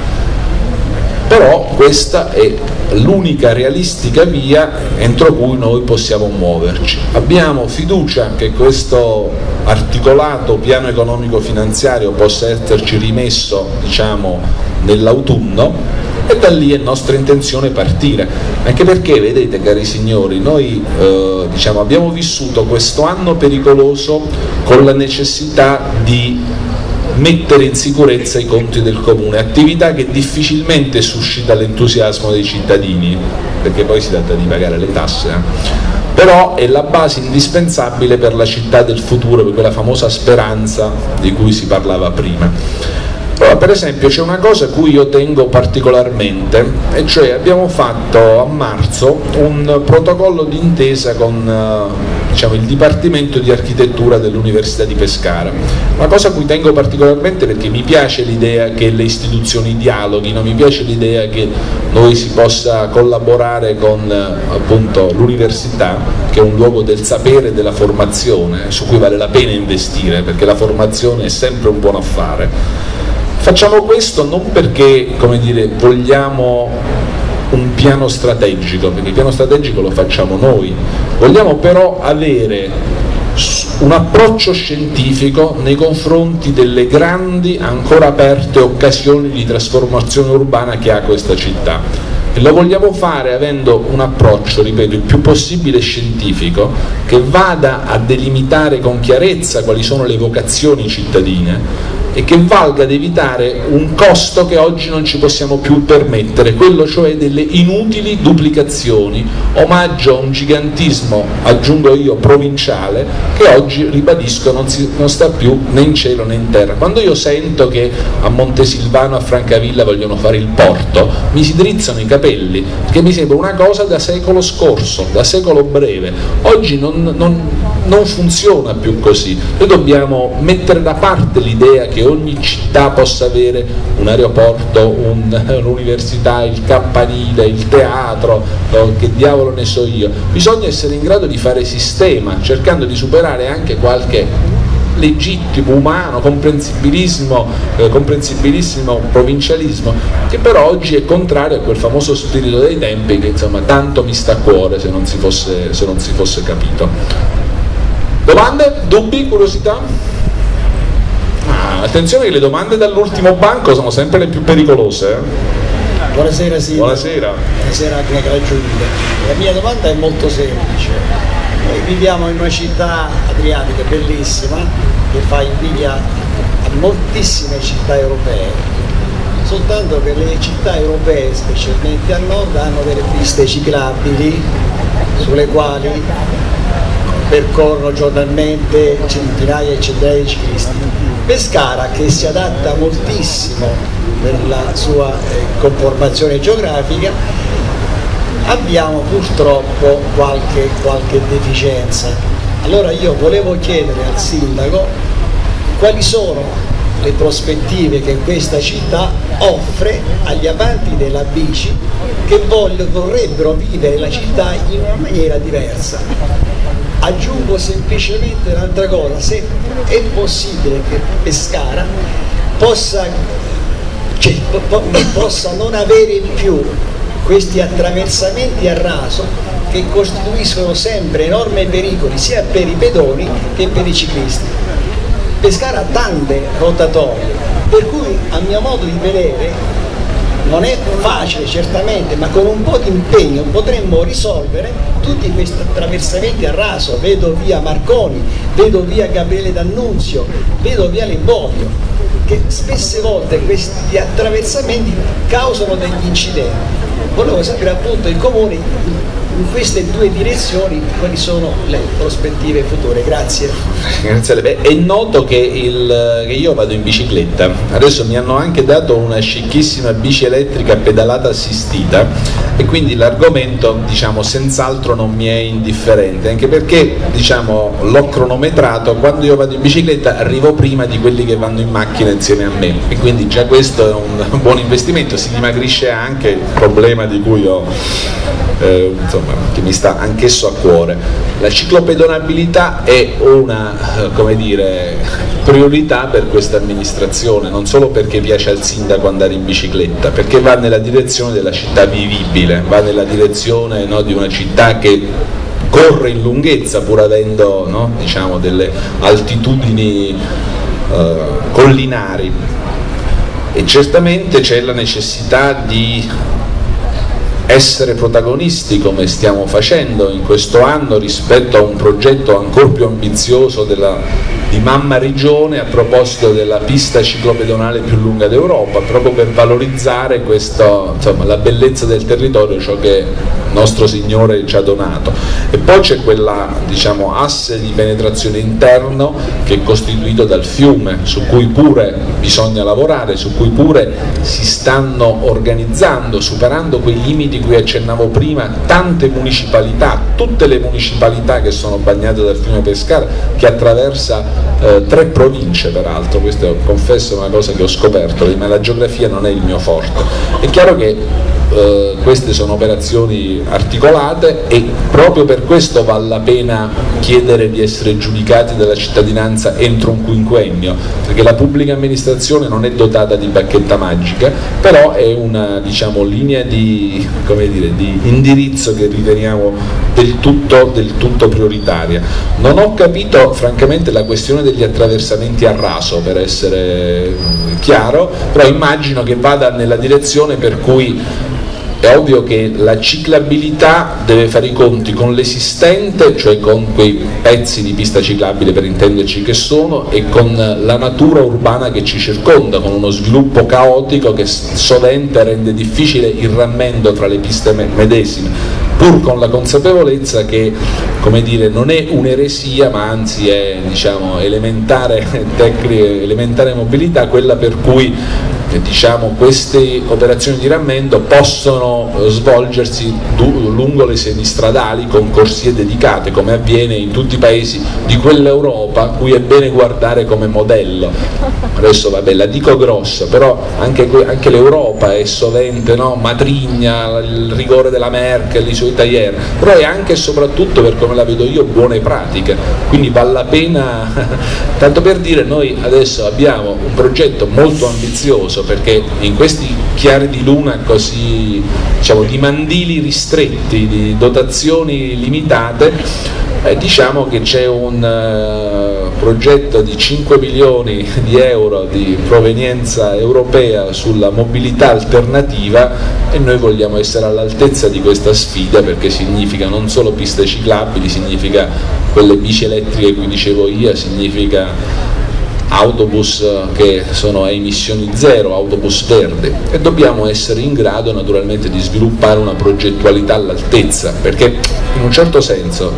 però questa è l'unica realistica via entro cui noi possiamo muoverci. Abbiamo fiducia che questo articolato piano economico finanziario possa esserci rimesso diciamo, nell'autunno e da lì è nostra intenzione partire, anche perché vedete cari signori, noi eh, diciamo, abbiamo vissuto questo anno pericoloso con la necessità di mettere in sicurezza i conti del comune, attività che difficilmente suscita l'entusiasmo dei cittadini, perché poi si tratta di pagare le tasse. Eh. Però è la base indispensabile per la città del futuro, per quella famosa speranza di cui si parlava prima. Allora, per esempio c'è una cosa a cui io tengo particolarmente, e cioè abbiamo fatto a marzo un protocollo d'intesa con eh, diciamo, il Dipartimento di Architettura dell'Università di Pescara. Una cosa a cui tengo particolarmente perché mi piace l'idea che le istituzioni dialoghino, mi piace l'idea che noi si possa collaborare con eh, l'università, che è un luogo del sapere e della formazione, su cui vale la pena investire, perché la formazione è sempre un buon affare Facciamo questo non perché dire, vogliamo un piano strategico, perché il piano strategico lo facciamo noi, vogliamo però avere un approccio scientifico nei confronti delle grandi, ancora aperte occasioni di trasformazione urbana che ha questa città. E lo vogliamo fare avendo un approccio, ripeto, il più possibile scientifico, che vada a delimitare con chiarezza quali sono le vocazioni cittadine, e che valga ad evitare un costo che oggi non ci possiamo più permettere, quello cioè delle inutili duplicazioni, omaggio a un gigantismo, aggiungo io, provinciale, che oggi, ribadisco, non, si, non sta più né in cielo né in terra. Quando io sento che a Montesilvano, a Francavilla vogliono fare il porto, mi si drizzano i capelli, perché mi sembra una cosa da secolo scorso, da secolo breve. Oggi non, non, non funziona più così, noi dobbiamo mettere da parte l'idea che ogni città possa avere un aeroporto, [LAUGHS] un'università, il campanile, il teatro, no, che diavolo ne so io. Bisogna essere in grado di fare sistema, cercando di superare anche qualche legittimo, umano, comprensibilismo, eh, comprensibilissimo provincialismo, che però oggi è contrario a quel famoso spirito dei tempi che insomma tanto mi sta a cuore se non si fosse, se non si fosse capito. Domande? Dubbi? Curiosità? Ah, attenzione che le domande dall'ultimo banco sono sempre le più pericolose. Eh? Buonasera Silvio. Buonasera. Buonasera anche Giulia. La mia domanda è molto semplice. Noi viviamo in una città adriatica bellissima che fa invidia a moltissime città europee, soltanto che le città europee, specialmente a nord, hanno delle piste ciclabili sulle quali percorrono giornalmente centinaia e centinaia di ciclisti Pescara che si adatta moltissimo per la sua eh, conformazione geografica, abbiamo purtroppo qualche, qualche deficienza. Allora io volevo chiedere al sindaco quali sono le prospettive che questa città offre agli amanti della bici che voglio, vorrebbero vivere la città in una maniera diversa aggiungo semplicemente un'altra cosa, se è possibile che Pescara possa, cioè, possa non avere più questi attraversamenti a raso che costituiscono sempre enormi pericoli sia per i pedoni che per i ciclisti. Pescara ha tante rotatorie, per cui a mio modo di vedere non è facile certamente, ma con un po' di impegno potremmo risolvere tutti questi attraversamenti a raso, vedo via Marconi, vedo via Gabriele D'Annunzio, vedo via Lembovio, che spesse volte questi attraversamenti causano degli incidenti. Volevo sapere appunto i comuni in queste due direzioni quali sono le prospettive future. Grazie. Grazie È noto che, il, che, io vado in bicicletta, adesso mi hanno anche dato una scicchissima bici elettrica pedalata assistita e quindi l'argomento diciamo senz'altro non mi è indifferente, anche perché diciamo, l'ho cronometrato, quando io vado in bicicletta arrivo prima di quelli che vanno in macchina insieme a me e quindi già questo è un [LAUGHS] buon investimento, si dimagrisce anche il problema di cui ho eh, insomma, che mi sta anch'esso a cuore. La ciclopedonabilità è una come dire, priorità per questa amministrazione, non solo perché piace al sindaco andare in bicicletta, perché va nella direzione della città vivibile, va nella direzione no, di una città che corre in lunghezza pur avendo no, diciamo, delle altitudini eh, collinari. E certamente c'è la necessità di essere protagonisti come stiamo facendo in questo anno rispetto a un progetto ancora più ambizioso della, di Mamma Regione a proposito della pista ciclopedonale più lunga d'Europa, proprio per valorizzare questo, insomma, la bellezza del territorio, ciò che nostro Signore ci ha donato. E poi c'è quella diciamo, asse di penetrazione interno che è costituito dal fiume, su cui pure bisogna lavorare, su cui pure si stanno organizzando, superando quei limiti cui accennavo prima, tante municipalità, tutte le municipalità che sono bagnate dal fiume Pescara, che attraversa eh, tre province peraltro, questo confesso è una cosa che ho scoperto, ma la geografia non è il mio forte. È chiaro che eh, queste sono operazioni articolate e proprio per questo vale la pena chiedere di essere giudicati dalla cittadinanza entro un quinquennio, perché la pubblica amministrazione non è dotata di bacchetta magica, però è una diciamo, linea di, dire, di, indirizzo che riteniamo del tutto, del tutto prioritaria. Non ho capito francamente la questione degli attraversamenti a raso, per essere chiaro, però immagino che vada nella direzione per cui è ovvio che la ciclabilità deve fare i conti con l'esistente, cioè con quei pezzi di pista ciclabile per intenderci che sono, e con la natura urbana che ci circonda, con uno sviluppo caotico che sovente rende difficile il rammendo tra le piste medesime, pur con la consapevolezza che dire, non è un'eresia ma anzi è diciamo, elementare, [LAUGHS] elementare mobilità quella per cui diciamo, queste operazioni di rammendo possono eh, svolgersi lungo le sedi stradali con corsie dedicate come avviene in tutti i paesi di quell'Europa cui è bene guardare come modello. Adesso vabbè la dico grossa, però anche, anche l'Europa è sovente no? matrigna, il rigore della Merkel, i suoi taglier, però è anche e soprattutto per come la vedo io buone pratiche, quindi vale la pena, [LAUGHS] tanto per dire noi adesso abbiamo un progetto molto ambizioso curioso perché in questi chiari di luna così diciamo, di mandili ristretti, di dotazioni limitate, eh, diciamo che c'è un uh, progetto di 5 milioni di euro di provenienza europea sulla mobilità alternativa e noi vogliamo essere all'altezza di questa sfida perché significa non solo piste ciclabili, significa quelle bici elettriche cui dicevo io, significa autobus che sono a emissioni zero, autobus verde. E dobbiamo essere in grado naturalmente di sviluppare una progettualità all'altezza perché in un certo senso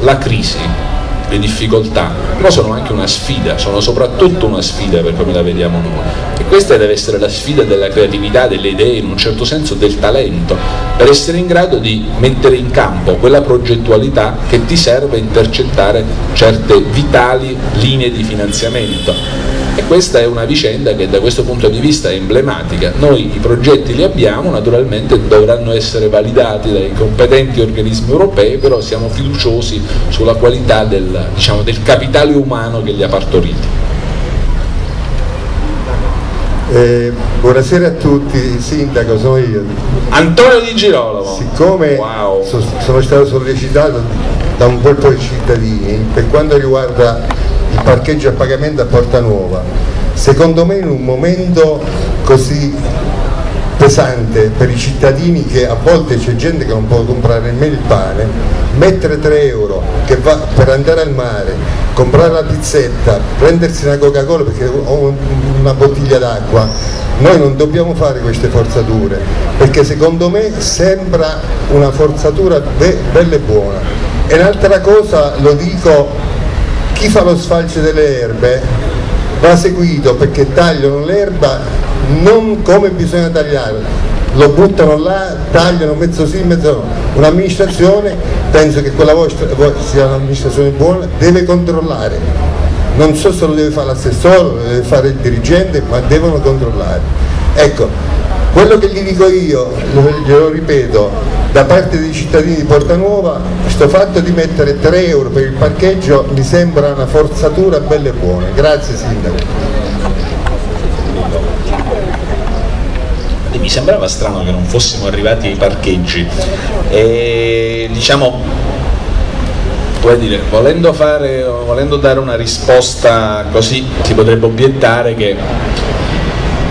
la crisi le difficoltà, però sono anche una sfida, sono soprattutto una sfida per come la vediamo noi. E questa deve essere la sfida della creatività, delle idee, in un certo senso del talento, per essere in grado di mettere in campo quella progettualità che ti serve a intercettare certe vitali linee di finanziamento e questa è una vicenda che da questo punto di vista è emblematica. Noi i progetti li abbiamo, naturalmente dovranno essere validati dai competenti organismi europei, però siamo fiduciosi sulla qualità del, diciamo, del capitale umano che li ha partoriti. Eh, buonasera a tutti, sindaco sono io. Antonio Di Girolamo. Siccome wow. so, sono stato sollecitato da un po' di cittadini per quanto riguarda il parcheggio a pagamento a Porta Nuova. Secondo me in un momento così pesante per i cittadini che a volte c'è gente che non può comprare nemmeno il pane, mettere 3 euro che va per andare al mare, comprare la pizzetta, prendersi una Coca-Cola perché ho una bottiglia d'acqua, noi non dobbiamo fare queste forzature perché secondo me sembra una forzatura be bella e buona. E un'altra cosa lo dico, chi fa lo sfalcio delle erbe va seguito perché tagliano l'erba non come bisogna tagliare lo buttano là, tagliano mezzo sì, mezzo no. Un'amministrazione, penso che quella vostra sia un'amministrazione buona, deve controllare. Non so se lo deve fare l'assessore, lo deve fare il dirigente, ma devono controllare. Ecco, quello che gli dico io, glielo ripeto, da parte dei cittadini di Porta Nuova, questo fatto di mettere 3 euro per il parcheggio mi sembra una forzatura bella e buona. Grazie Sindaco. mi sembrava strano che non fossimo arrivati ai parcheggi e diciamo dire, volendo, fare, volendo dare una risposta così si potrebbe obiettare che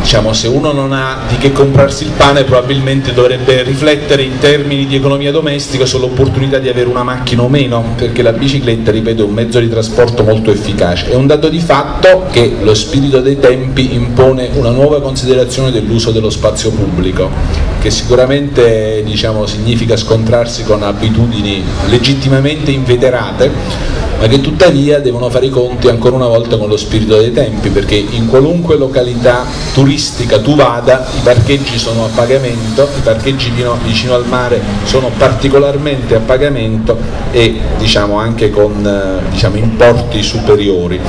diciamo, se uno non ha di che comprarsi il pane probabilmente dovrebbe riflettere in termini di economia domestica sull'opportunità di avere una macchina o meno, perché la bicicletta, ripeto, è un mezzo di trasporto molto efficace. È un dato di fatto che lo spirito dei tempi impone una nuova considerazione dell'uso dello spazio pubblico, che sicuramente diciamo, significa scontrarsi con abitudini legittimamente inveterate ma che tuttavia devono fare i conti ancora una volta con lo spirito dei tempi, perché in qualunque località turistica tu vada, i parcheggi sono a pagamento, i parcheggi vicino, al mare sono particolarmente a pagamento e diciamo anche con eh, diciamo, importi superiori.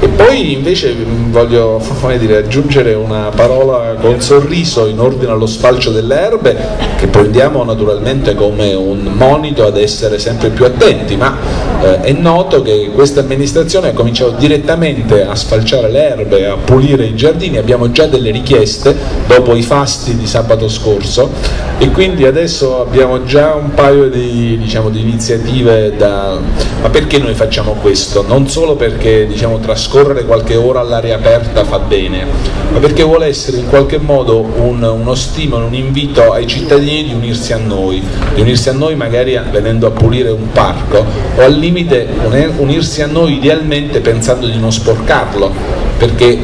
E poi invece voglio [LAUGHS] dire, aggiungere una parola con sorriso in ordine allo spalcio delle erbe, che prendiamo naturalmente come un monito ad essere sempre più attenti, ma eh, è noto fatto che questa amministrazione ha cominciato direttamente a sfalciare le erbe, a pulire i giardini, abbiamo già delle richieste dopo i fasti di sabato scorso e quindi adesso abbiamo già un paio di, diciamo, di iniziative da... Ma perché noi facciamo questo? Non solo perché diciamo, trascorrere qualche ora all'aria aperta fa bene, ma perché vuole essere in qualche modo un, uno stimolo, un invito ai cittadini di unirsi a noi, di unirsi a noi magari venendo a pulire un parco o al limite unirsi a noi idealmente pensando di non sporcarlo, perché eh,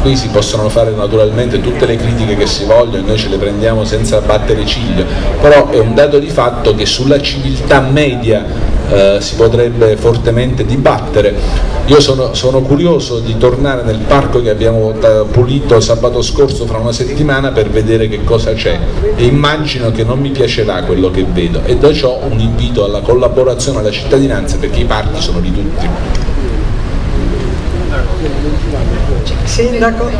qui si possono fare naturalmente tutte le critiche che si vogliono e noi ce le prendiamo senza battere ciglio, però è un dato di fatto che sulla civiltà media eh, si potrebbe fortemente dibattere. Io sono, sono, curioso di tornare nel parco che abbiamo pulito sabato scorso fra una settimana per vedere che cosa c'è e immagino che non mi piacerà quello che vedo e da ciò un invito alla collaborazione alla cittadinanza perché i parchi sono di tutti. Sindaco,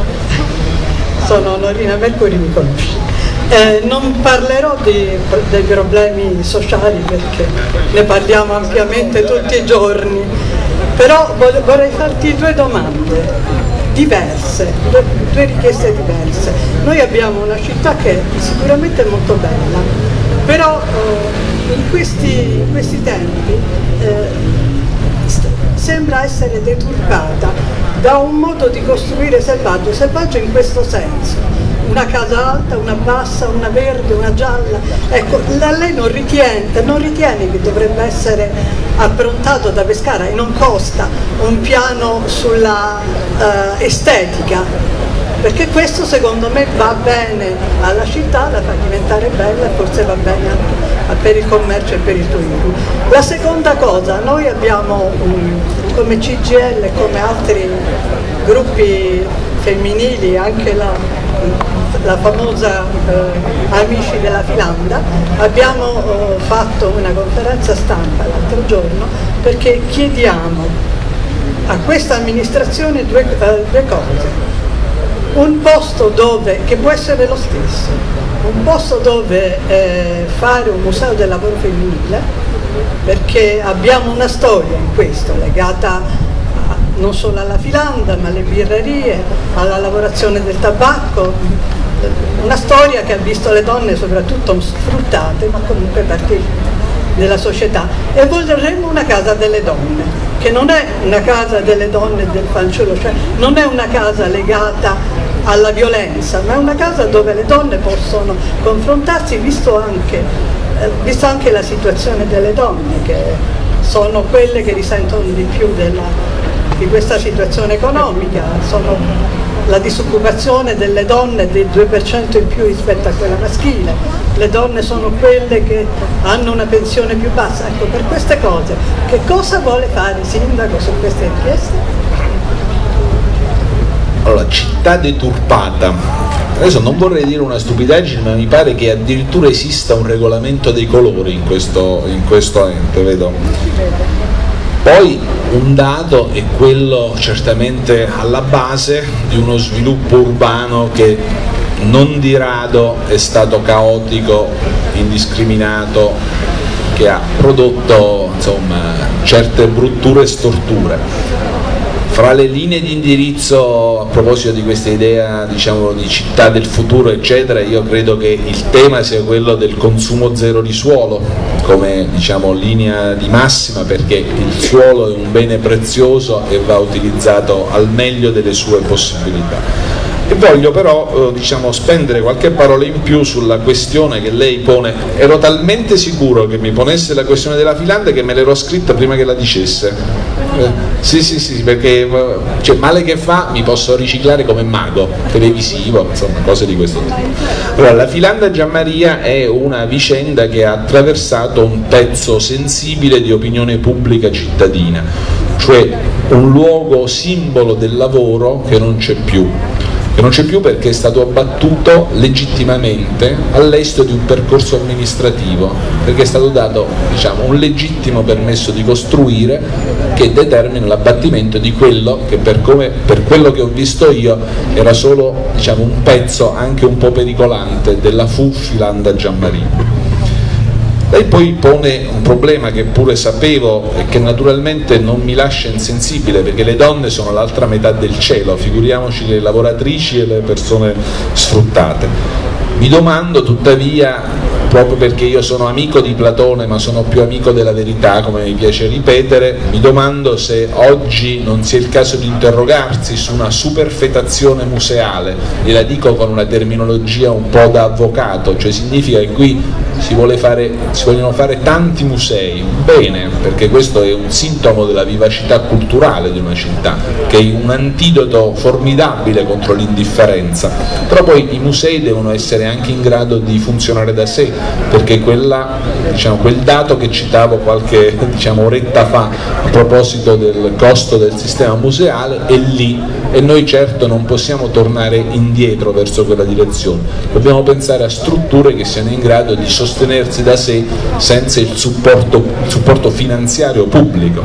sono Norina Mercuri, mi conosci. Eh, non parlerò di, dei problemi sociali perché ne parliamo ampiamente tutti i giorni, però vorrei farti due domande diverse, due, richieste diverse. Noi abbiamo una città che è sicuramente molto bella, però eh, in, questi, in, questi, tempi eh, sembra essere deturpata da un modo di costruire selvaggio, selvaggio in questo senso una casa alta, una bassa, una verde, una gialla. Ecco, lei non ritiene, non ritiene che dovrebbe essere approntato da Pescara e non costa un piano sulla uh, estetica perché questo secondo me va bene alla città, la fa diventare bella e forse va bene anche per il commercio e per il turismo. La seconda cosa, noi abbiamo come CGL come altri gruppi femminili, anche la, la famosa eh, Amici della Filanda, abbiamo eh, fatto una conferenza stampa l'altro giorno perché chiediamo a questa amministrazione due, eh, due cose. Un posto dove, che può essere lo stesso, un posto dove eh, fare un museo del lavoro femminile, perché abbiamo una storia in questo legata non solo alla filanda ma alle birrerie, alla lavorazione del tabacco, una storia che ha visto le donne soprattutto sfruttate ma comunque parte della società. E vorremmo una casa delle donne che non è una casa delle donne del fanciullo, cioè non è una casa legata alla violenza, ma è una casa dove le donne possono confrontarsi, visto anche, eh, visto anche la situazione delle donne, che sono quelle che risentono di più della, di questa situazione economica, sono la disoccupazione delle donne del 2% in più rispetto a quella maschile, le donne sono quelle che hanno una pensione più bassa, ecco per queste cose che cosa vuole fare il sindaco su queste richieste? Allora, città deturpata. Adesso non vorrei dire una stupidaggine, ma mi pare che addirittura esista un regolamento dei colori in questo, in questo ente, vedo. Poi un dato è quello certamente alla base di uno sviluppo urbano che non di rado è stato caotico, indiscriminato, che ha prodotto insomma, certe brutture e storture. Fra le linee di indirizzo a proposito di questa idea diciamo, di città del futuro eccetera io credo che il tema sia quello del consumo zero di suolo come diciamo, linea di massima perché il suolo è un bene prezioso e va utilizzato al meglio delle sue possibilità. E voglio però eh, diciamo, spendere qualche parola in più sulla questione che lei pone. Ero talmente sicuro che mi ponesse la questione della Finlandia che me l'ero scritta prima che la dicesse sì, sì, sì, perché cioè, male che fa mi posso riciclare come mago televisivo, insomma, cose di questo tipo. Allora, la Filanda Gianmaria è una vicenda che ha attraversato un pezzo sensibile di opinione pubblica cittadina, cioè un luogo simbolo del lavoro che non c'è più che non c'è più perché è stato abbattuto legittimamente all'esito di un percorso amministrativo, perché è stato dato diciamo, un legittimo permesso di costruire che determina l'abbattimento di quello che per, come, per quello che ho visto io era solo diciamo, un pezzo anche un po' pericolante della fu Filanda Giammarini. Lei poi pone un problema che pure sapevo e che naturalmente non mi lascia insensibile perché le donne sono l'altra metà del cielo, figuriamoci le lavoratrici e le persone sfruttate. Mi domando tuttavia proprio perché io sono amico di Platone ma sono più amico della verità, come mi piace ripetere, mi domando se oggi non sia il caso di interrogarsi su una superfetazione museale, e la dico con una terminologia un po' da avvocato, cioè significa che qui si, fare, si, vogliono fare tanti musei, bene, perché questo è un sintomo della vivacità culturale di una città, che è un antidoto formidabile contro l'indifferenza, però poi i musei devono essere anche in grado di funzionare da sé, perché quella, diciamo, quel dato che citavo qualche [LAUGHS] diciamo, oretta fa a proposito del costo del sistema museale è lì e noi certo non possiamo tornare indietro verso quella direzione, dobbiamo pensare a strutture che siano in grado di sostenersi da sé senza il supporto, supporto finanziario pubblico.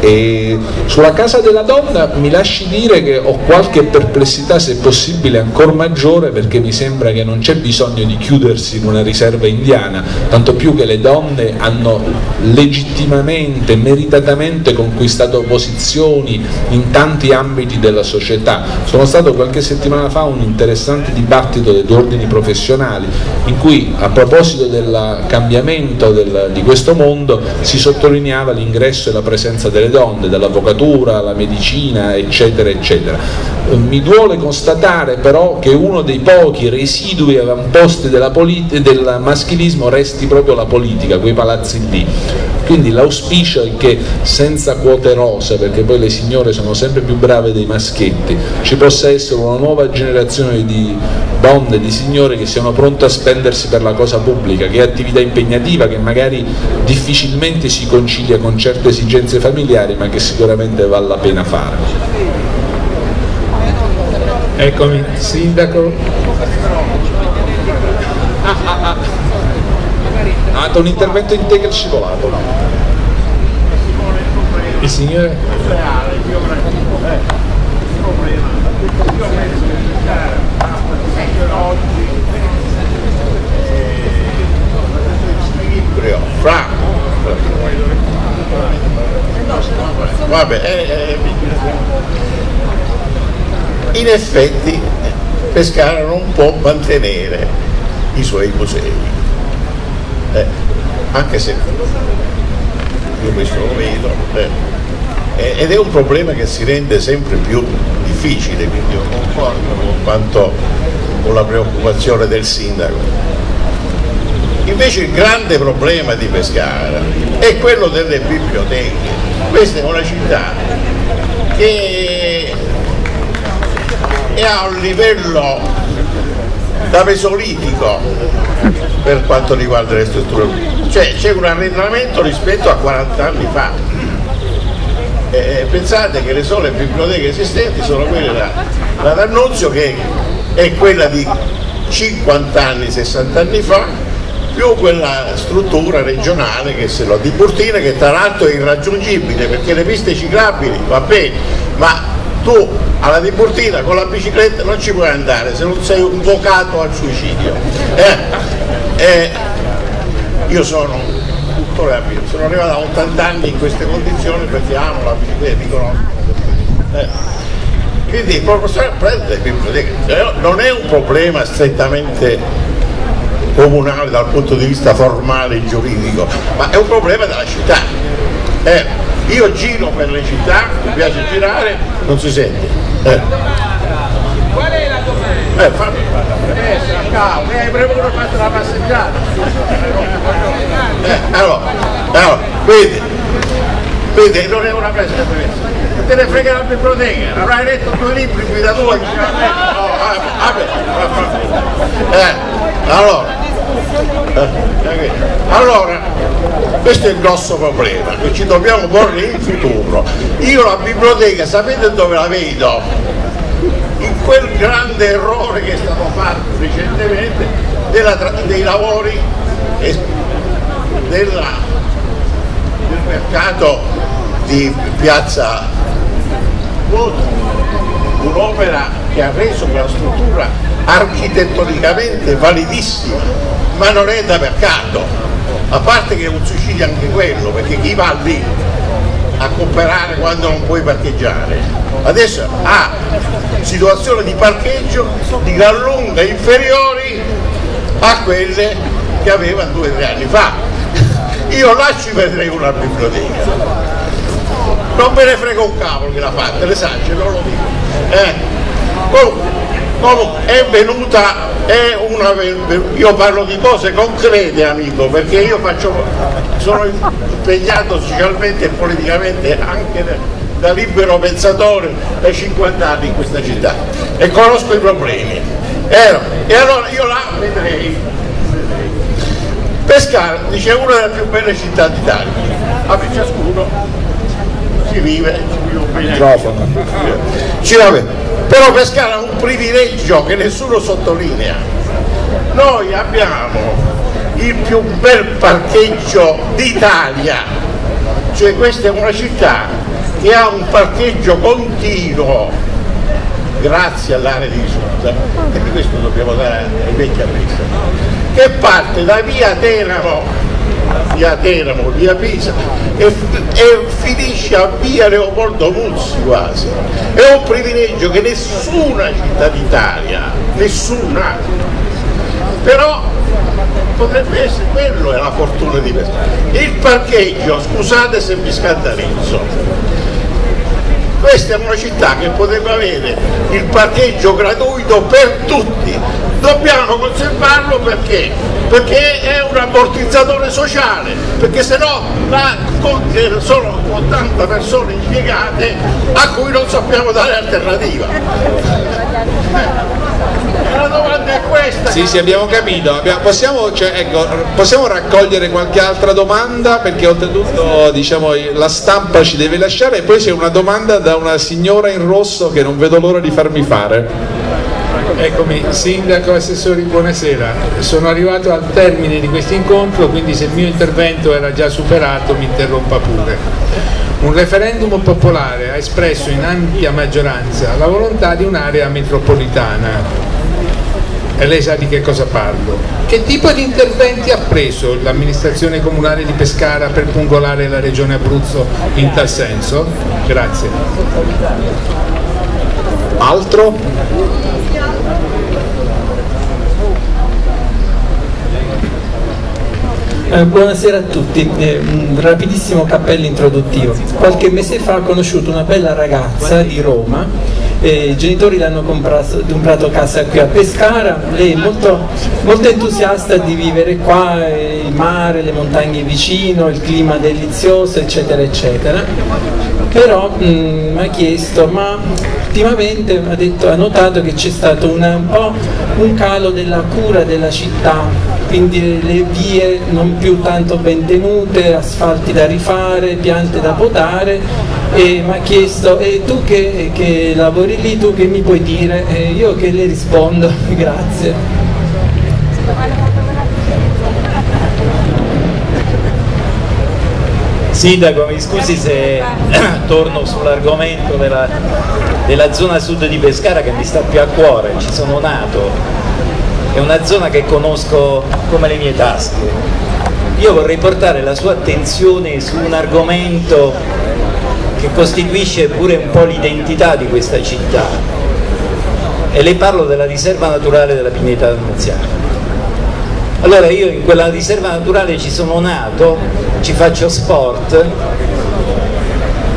E sulla casa della donna mi lasci dire che ho qualche perplessità, se possibile ancora maggiore, perché mi sembra che non c'è bisogno di chiudersi in una riserva indiana, tanto più che le donne hanno legittimamente, meritatamente conquistato posizioni in tanti ambiti della società. Sono stato qualche settimana fa a un interessante dibattito degli ordini professionali in cui a proposito del cambiamento del, di questo mondo si sottolineava l'ingresso e la presenza delle donne, dall'avvocatura alla medicina, eccetera, eccetera. Mi duole constatare però che uno dei pochi residui avamposti del maschilismo resti proprio la politica, quei palazzi lì. Quindi l'auspicio è che senza quote rose, perché poi le signore sono sempre più brave dei maschietti, ci possa essere una nuova generazione di donne, di signore che siano pronte a spendersi per la cosa pubblica, che è attività impegnativa, che magari difficilmente si concilia con certe esigenze familiari, ma che sicuramente vale la pena fare. Eccomi, sindaco. Ah, ah, ah. Ha fatto un intervento in te che scivolato. Il signore... Fra. Vabbè, eh, in effetti Pescara non può mantenere i suoi musei, eh, anche se io questo lo vedo, eh, ed è un problema che si rende sempre più difficile, quindi io concordo con quanto con la preoccupazione del sindaco. Invece il grande problema di Pescara è quello delle biblioteche. Questa è una città che è a un livello da mesolitico per quanto riguarda le strutture. Cioè c'è un arretramento rispetto a 40 anni fa. Eh, pensate che le sole biblioteche esistenti sono quelle da, da D'Annunzio che è quella di 50 anni, 60 anni fa più quella struttura regionale che se lo di Burtina che tra l'altro è irraggiungibile perché le piste ciclabili va bene ma tu alla di Burtina con la bicicletta non ci puoi andare se non sei invocato al suicidio eh, eh, io sono tuttora sono arrivato a 80 anni in queste condizioni perché amo la bicicletta di conosco eh. quindi professore prende biblioteche non è un problema strettamente comunale dal punto di vista formale e giuridico, ma è un problema della città. Eh, io giro per le città, mi piace girare, non si sente. Eh. Qual è la domanda? Eh, fammi eh, mi hai premuto fatto la passeggiata. Eh, allora, allora, vedi, vedi, non è una presa te ne frega la biblioteca, avrai letto due libri guida tua, no, vabbè, vabbè. Eh, allora, eh, allora, questo è il grosso problema che ci dobbiamo porre in futuro. Io la biblioteca, sapete dove la vedo? In quel grande errore che è stato fatto recentemente della, dei lavori della, del mercato di piazza un'opera che ha reso quella struttura architettonicamente validissima, ma non è da mercato, a parte che è un suicidio anche quello, perché chi va lì a comprare quando non puoi parcheggiare, adesso ha situazioni di parcheggio di gran lunga inferiori a quelle che aveva due o tre anni fa. Io là ci vedrei una biblioteca. Non me ne frega un cavolo che l'ha fatta, le sagge, non lo dico. Eh? Comunque, Comunque è venuta, è una, io parlo di cose concrete amico, perché io faccio, sono impegnato socialmente e politicamente anche da, da libero pensatore da 50 anni in questa città e conosco i problemi. E allora io là vedrei. Pescara dice una delle più belle città d'Italia, vabbè ciascuno si vive, ci vive bene. Ci va bene però Pescara ha un privilegio che nessuno sottolinea. Noi abbiamo il più bel parcheggio d'Italia. Cioè questa è una città che ha un parcheggio continuo grazie all'area di risulta e di questo dobbiamo dare ai vecchi amministratori che parte da via Teramo via Teramo, via Pisa e, e finisce a via Leopoldo Muzzi quasi. È un privilegio che nessuna città d'Italia, nessuna, però potrebbe essere quello è la fortuna di questo. Il parcheggio, scusate se mi scandalizzo, questa è una città che potrebbe avere il parcheggio gratuito per tutti, dobbiamo conservarlo perché? Perché è un ammortizzatore sociale, perché se no sono 80 persone impiegate a cui non sappiamo dare alternativa. La domanda è questa. Sì, sì, abbiamo capito. Abbiamo, possiamo, cioè, ecco, possiamo, raccogliere qualche altra domanda perché oltretutto diciamo, la stampa ci deve lasciare e poi c'è una domanda da una signora in rosso che non vedo l'ora di farmi fare. Eccomi, Sindaco, Assessori, buonasera. Sono arrivato al termine di questo incontro, quindi se il mio intervento era già superato mi interrompa pure. Un referendum popolare ha espresso in ampia maggioranza la volontà di un'area metropolitana e lei sa di che cosa parlo. Che tipo di interventi ha preso l'amministrazione comunale di Pescara per pungolare la regione Abruzzo in tal senso? Grazie. Altro? Eh, buonasera a tutti, eh, un rapidissimo cappello introduttivo. Qualche mese fa ho conosciuto una bella ragazza di Roma, eh, i genitori le hanno comprato, comprato casa qui a Pescara, lei è molto, molto entusiasta di vivere qua, eh, il mare, le montagne vicino, il clima delizioso, eccetera, eccetera. Però mm, mi ha chiesto, ma ultimamente ha, detto, ha notato che c'è stato una, un po' un calo della cura della città, quindi le vie non più tanto ben tenute, asfalti da rifare, piante da potare e mi ha chiesto e tu che, che, lavori lì tu che mi puoi dire? E io che le rispondo [LAUGHS] grazie. Sindaco, mi scusi se [CLEARS THROAT] torno sull'argomento della, della zona sud di Pescara che mi sta più a cuore, ci sono nato, è una zona che conosco come le mie tasche. Io vorrei portare la sua attenzione su un argomento che costituisce pure un po' l'identità di questa città e le parlo della riserva naturale della Pineta Annunziata. Allora io in quella riserva naturale ci sono nato, ci faccio sport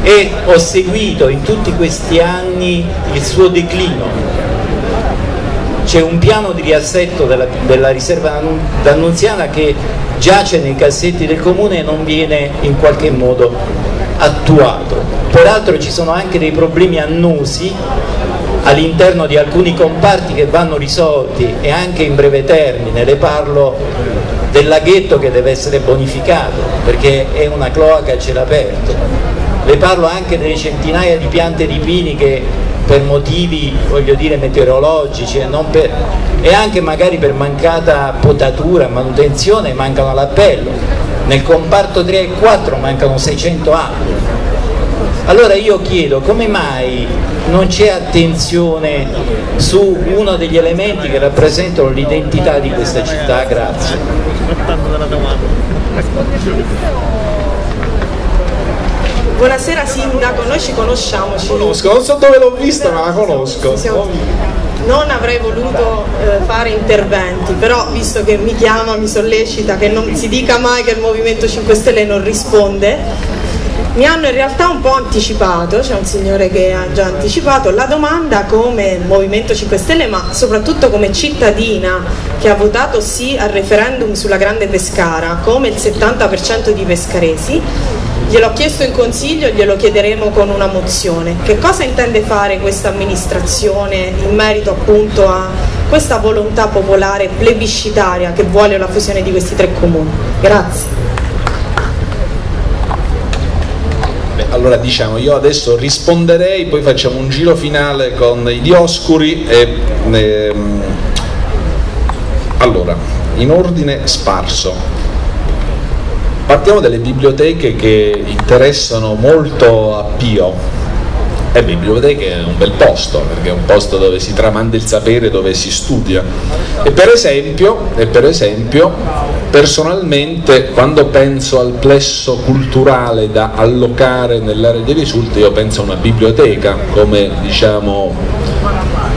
e ho seguito in tutti questi anni il suo declino c'è un piano di riassetto della, della riserva d'Annunziana che giace nei cassetti del comune e non viene in qualche modo attuato. Peraltro ci sono anche dei problemi annosi all'interno di alcuni comparti che vanno risolti e anche in breve termine, le parlo del laghetto che deve essere bonificato perché è una cloaca a cielo aperto, le parlo anche delle centinaia di piante di pini che per motivi dire meteorologici e, per, e anche magari per mancata potatura, manutenzione mancano all'appello. Nel comparto 3 e 4 mancano 600 alberi. Allora io chiedo come mai non c'è attenzione su uno degli elementi che rappresentano l'identità di questa città? Grazie. Buonasera Sindaco, noi ci conosciamo. Ci... Conosco, non so dove l'ho vista ma la conosco. Siamo... Non avrei voluto eh, fare interventi, però visto che mi chiama, mi sollecita, che non si dica mai che il Movimento 5 Stelle non risponde, mi hanno in realtà un po' anticipato, c'è un signore che ha già anticipato la domanda come Movimento 5 Stelle ma soprattutto come cittadina che ha votato sì al referendum sulla Grande Pescara come il 70% di pescaresi gliel'ho chiesto in consiglio glielo chiederemo con una mozione. Che cosa intende fare questa amministrazione in merito appunto a questa volontà popolare plebiscitaria che vuole la fusione di questi tre comuni? Grazie. Allora diciamo, io adesso risponderei, poi facciamo un giro finale con i Dioscuri e... Ehm, allora, in ordine sparso. Partiamo dalle biblioteche che interessano molto a Pio. E eh, biblioteche è un bel posto, perché è un posto dove si tramanda il sapere, dove si studia. E per esempio, e per esempio personalmente quando penso al plesso culturale da allocare nell'area dei risulti, io penso a una biblioteca come diciamo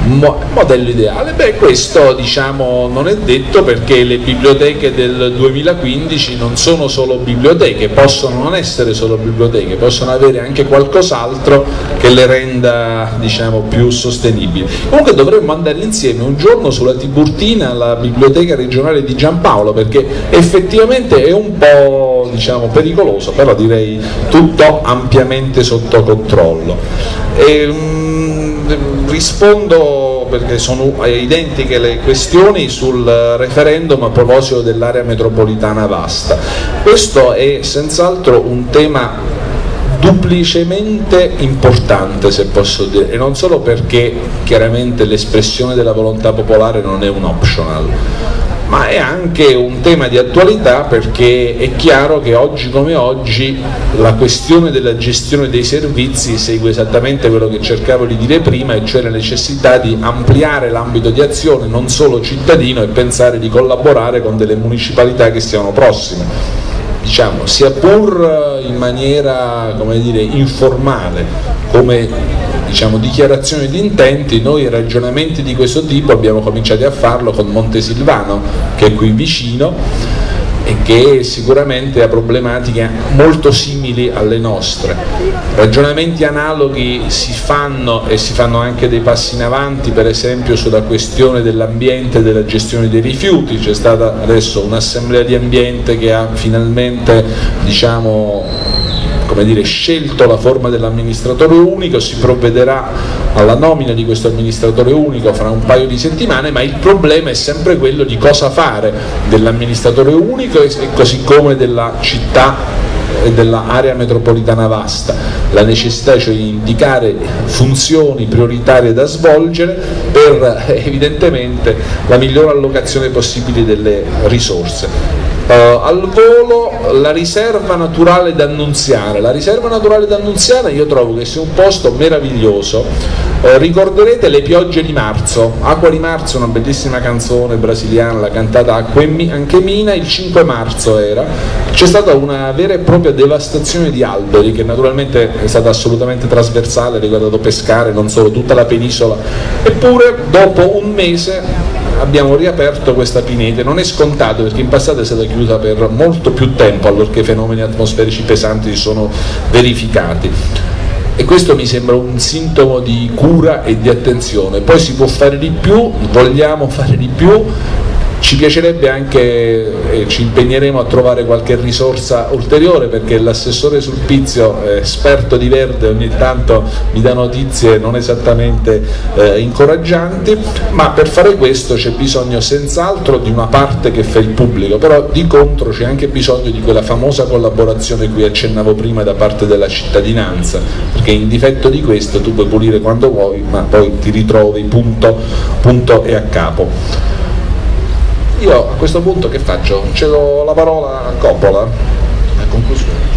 modello ideale? Beh, questo diciamo non è detto perché le biblioteche del 2015 non sono solo biblioteche, possono non essere solo biblioteche, possono avere anche qualcos'altro che le renda diciamo più sostenibili. Comunque dovremmo andare insieme un giorno sulla Tiburtina alla biblioteca regionale di Giampaolo perché effettivamente è un po' diciamo pericoloso, però direi tutto ampiamente sotto controllo. E, um, rispondo perché sono identiche le questioni sul referendum a proposito dell'area metropolitana vasta. Questo è senz'altro un tema duplicemente importante se posso dire e non solo perché chiaramente l'espressione della volontà popolare non è un optional ma è anche un tema di attualità perché è chiaro che oggi come oggi la questione della gestione dei servizi segue esattamente quello che cercavo di dire prima e cioè la necessità di ampliare l'ambito di azione non solo cittadino e pensare di collaborare con delle municipalità che siano prossime. Diciamo, sia pur in maniera dire, informale come diciamo, dichiarazioni di intenti, noi ragionamenti di questo tipo abbiamo cominciato a farlo con Montesilvano che è qui vicino e che sicuramente ha problematiche molto simili alle nostre. Ragionamenti analoghi si fanno e si fanno anche dei passi in avanti, per esempio sulla questione dell'ambiente e della gestione dei rifiuti, c'è stata adesso un'assemblea di ambiente che ha finalmente diciamo, dire, scelto la forma dell'amministratore unico, si provvederà alla nomina di questo amministratore unico fra un paio di settimane, ma il problema è sempre quello di cosa fare dell'amministratore unico e così come della città e dell'area metropolitana vasta, la necessità cioè di indicare funzioni prioritarie da svolgere per evidentemente la migliore allocazione possibile delle risorse. Uh, al volo la riserva naturale d'Annunziana. La riserva naturale d'Annunziana io trovo che sia un posto meraviglioso. Uh, ricorderete le piogge di marzo, Acqua di marzo, una bellissima canzone brasiliana, la cantata anche Mina, il 5 marzo era. C'è stata una vera e propria devastazione di alberi che naturalmente è stata assolutamente trasversale, riguardato pescare non solo tutta la penisola. Eppure dopo un mese abbiamo riaperto questa pinete, non è scontato perché in passato è stata chiusa per molto più tempo allorché fenomeni atmosferici pesanti si sono verificati. E questo mi sembra un sintomo di cura e di attenzione, poi si può fare di più, vogliamo fare di più, ci piacerebbe anche e ci impegneremo a trovare qualche risorsa ulteriore perché l'assessore Sulpizio, eh, esperto di verde, ogni tanto mi dà notizie non esattamente eh, incoraggianti, ma per fare questo c'è bisogno senz'altro di una parte che fa il pubblico, però di contro c'è anche bisogno di quella famosa collaborazione cui accennavo prima da parte della cittadinanza, perché in difetto di questo tu puoi pulire quando vuoi, ma poi ti ritrovi punto, punto e a capo. Io a questo punto che faccio? Cedo la parola a Coppola, a conclusione.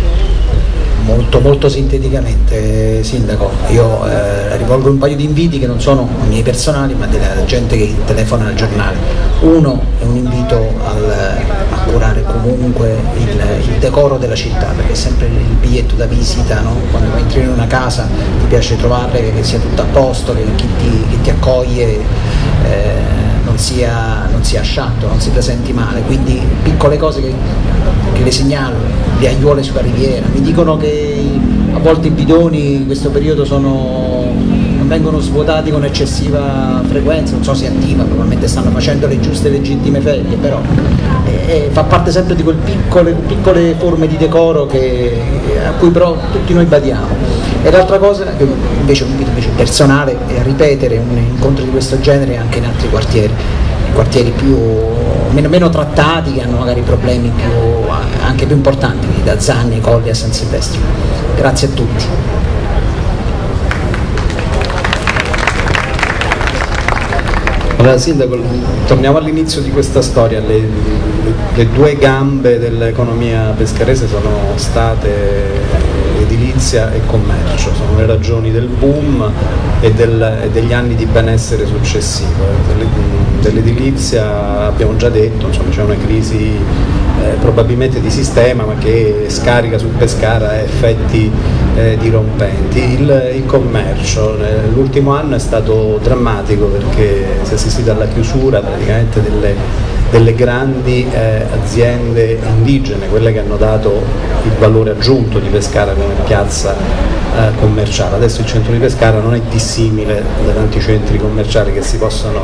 Molto, molto sinteticamente, Sindaco, io eh, rivolgo un paio di inviti che non sono miei personali ma della gente che telefona al giornale. Uno è un invito al, a curare comunque il, il, decoro della città, perché è sempre il biglietto da visita, no? quando entri in una casa ti piace trovare che sia tutto a posto, che chi ti, chi ti accoglie. Eh, non sia, non sia sciatto, non si presenti male, quindi piccole cose che, che le segnalo, le aiuole sulla riviera, mi dicono che a volte i bidoni in questo periodo sono, vengono svuotati con eccessiva frequenza, non so se attiva, probabilmente stanno facendo le giuste legittime ferie, però eh, eh, fa parte sempre di quelle piccole, piccole forme di decoro che, a cui però tutti noi badiamo. E l'altra cosa, che invece un invito invece personale, è ripetere un incontro di questo genere anche in altri quartieri, quartieri più, meno, meno, trattati, che hanno magari problemi più, anche più importanti, da Zanni, Colli a San Silvestro. Grazie a tutti. Allora Sindaco, torniamo all'inizio di questa storia, le, le, due gambe dell'economia pescarese sono state edilizia e commercio, sono le ragioni del boom e, del, e degli anni di benessere successivo. Dell'edilizia abbiamo già detto, c'è una crisi eh, probabilmente di sistema ma che scarica su Pescara effetti eh, dirompenti. Il, il commercio, eh, l'ultimo anno è stato drammatico perché si è assistito alla chiusura praticamente delle delle grandi eh, aziende indigene, quelle che hanno dato il valore aggiunto di Pescara come piazza eh, commerciale. Adesso il centro di Pescara non è dissimile da tanti centri commerciali che si possono